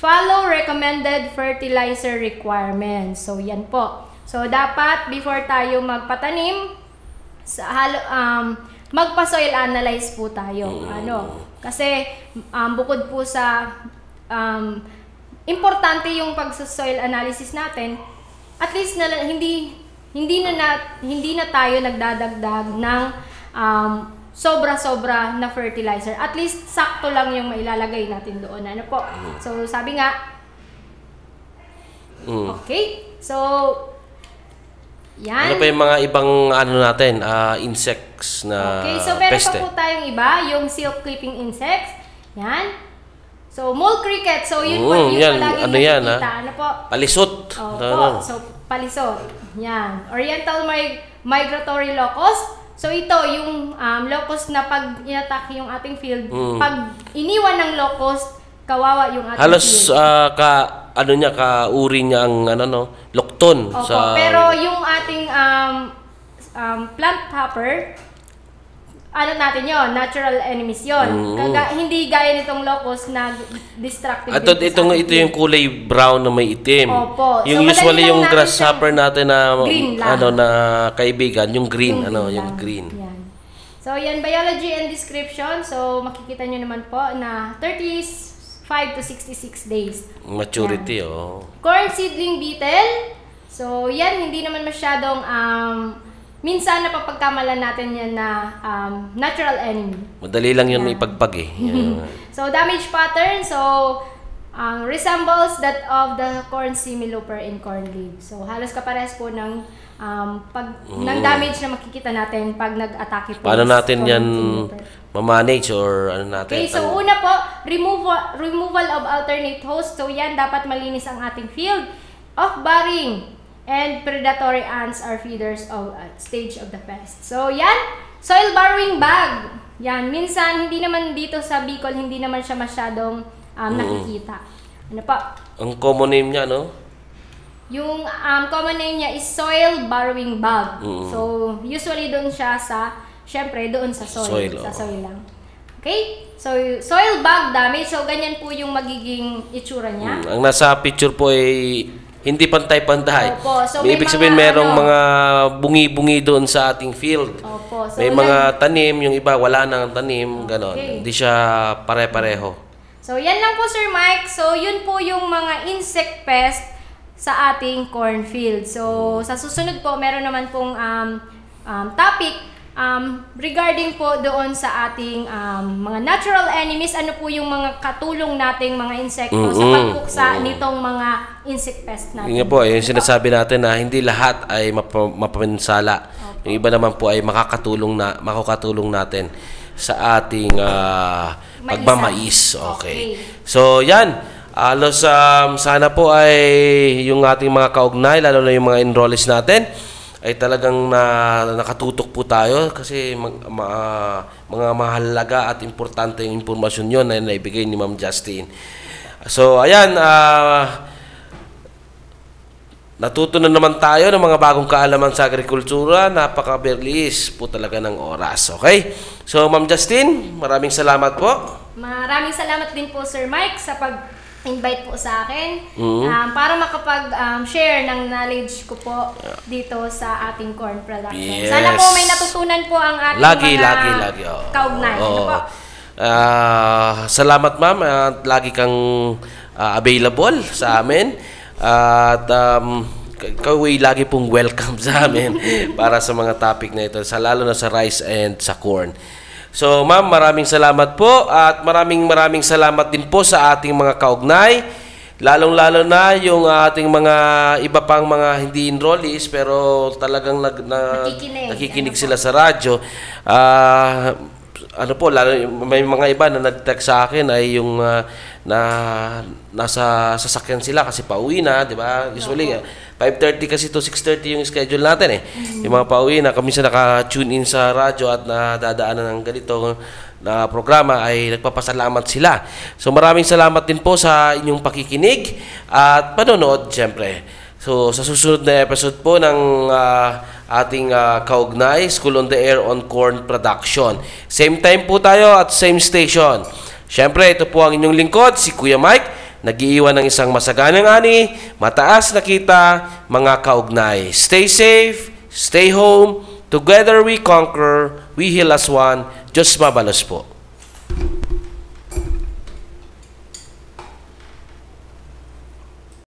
Follow recommended fertilizer requirements. So, yan po. So, dapat before tayo magpatanim, sa halo, um, magpa-soil analyze po tayo. Ano? Kasi um, bukod po sa um, importante yung pagsa-soil analysis natin, at least na hindi hindi na, na hindi na tayo nagdadagdag ng um, sobra-sobra na fertilizer. At least sakto lang yung mailalagay natin doon. Ano po? So sabi nga, Mm. okay. So yan. Ano pa yung mga ibang ano natin, ah, insects na Okay, so meron peste? pa po tayong iba, yung silk clipping insects. Yan. So, mole cricket. So, yun po Mm, yung yan. palaging Ano yan, nakikita. ah? Ano po? Palisot. Opo. Ano? So, palisot. Yan. Oriental mig- migratory locust. So, ito, yung um, locust na pag inattack yung ating field, Mm. pag iniwan ng locust, kawawa yung ating Halos field. ah, ka ano niya ka uri niya ang ano no, lokton Opo, pero yung ating um, um, plant hopper, ano natin yon natural enemies yon. Kaga, hindi gaya nitong locust na destructive. At itong ito yung kulay brown na may itim. Opo. So, Yung madali usually yung grasshopper natin na ano na kaibigan, yung green, Yung ano, green yung green. Yan. So, yan, biology and description. So, makikita nyo naman po na 35 to 66 days. Maturity, oh. Corn seedling beetle. So, yan, hindi naman masyadong, um, minsan napapagkamalan natin yan na um, natural enemy. Madali lang yun Yeah. ipagpag eh. So, damage pattern. So, um, resembles that of the corn similoper in corn leaf. So, halos kapares po ng um, pag, ng damage na makikita natin pag nag-atake po. Mm. Paano natin yan mamanage or ano natin? Okay, so Ang- una po, removal, removal of alternate host. So yan, dapat malinis ang ating field. Off-barring and predatory ants are feeders of at stage of the pest. So yan, soil borrowing bag. Yan, minsan hindi naman dito sa Bicol, hindi naman siya masyadong um, nakikita. Ano pa? ang common name niya, no? Yung um, common name niya is soil borrowing bug. Mm. So, usually doon siya sa, syempre, doon sa soil. Soil, sa oo. soil lang. Okay? So, soil bug damage. So, ganyan po yung magiging itsura niya. Mm, Ang nasa picture po ay hindi pantay-pantay. Opo. So, may may ibig sabihin mga merong ano- mga bungi-bungi doon sa ating field. Opo. So, may mga tanim, yung iba wala nang tanim, ganon. Okay. Hindi siya pare-pareho. So, yan lang po, Sir Mike. So, yun po yung mga insect pest sa ating cornfield. So, sa susunod po, meron naman pong um, um, topic um, regarding po doon sa ating um, mga natural enemies. Ano po yung mga katulong nating mga insekto sa Mm-mm. pagpuksa nitong mga insect pest natin. Yun po, yung sinasabi natin na hindi lahat ay mapa- mapaminsala. Yung iba naman po ay makakatulong na makakatulong natin sa ating Maisa. pagmamais. Okay. Okay. So, yan. Alos um, sana po ay yung ating mga kaugnay, lalo na yung mga enrollees natin, ay talagang na, nakatutok po tayo kasi mag, ma- mga mahalaga at importante yung impormasyon yon na naibigay ni Ma'am Justine. So, ayan, ah, Natuto na naman tayo ng mga bagong kaalaman sa agrikultura. Napaka-berlis po talaga ng oras. Okay? So, Ma'am Justine, maraming salamat po. Maraming salamat din po Sir Mike sa pag-invite po sa akin Mhm. um, para makapag-share ng knowledge ko po dito sa ating corn production. Yes. Sana po may natutunan po ang ating Lagi, mga lagi, lagi. oo. kaugnay. Ano Oo. po? Ah, salamat, Ma'am. At lagi kang ah, available sa amin. At um, k- ikaw ay lagi pong welcome sa amin para sa mga topic na ito, sa lalo na sa rice and sa corn. So, ma'am, maraming salamat po at maraming maraming salamat din po sa ating mga kaugnay. Lalong-lalo na yung ating mga iba pang mga hindi enrollees pero talagang nag, na, Nakikinig. nakikinig Ano sila sa radyo. Ah, ano po, lalo, may mga iba na nag-text sa akin ay yung ah, na nasa sasakyan sila kasi pauwi na, di ba? Usually, ah, 5.30 kasi to 6.30 yung schedule natin eh. Yung mga pauwi na, kami sa naka-tune in sa radyo at nadadaanan ng ganito na programa ay nagpapasalamat sila. So maraming salamat din po sa inyong pakikinig at panonood siyempre. So sa susunod na episode po ng ah, ating ah, kaugnay, School on the Air on Corn Production. Same time po tayo at same station. Siyempre, ito po ang inyong lingkod, si Kuya Mike, nag-iiwan ng isang masaganang ani, mataas na kita, mga kaugnay. Stay safe, stay home, together we conquer, we heal as one. Diyos mabalos po.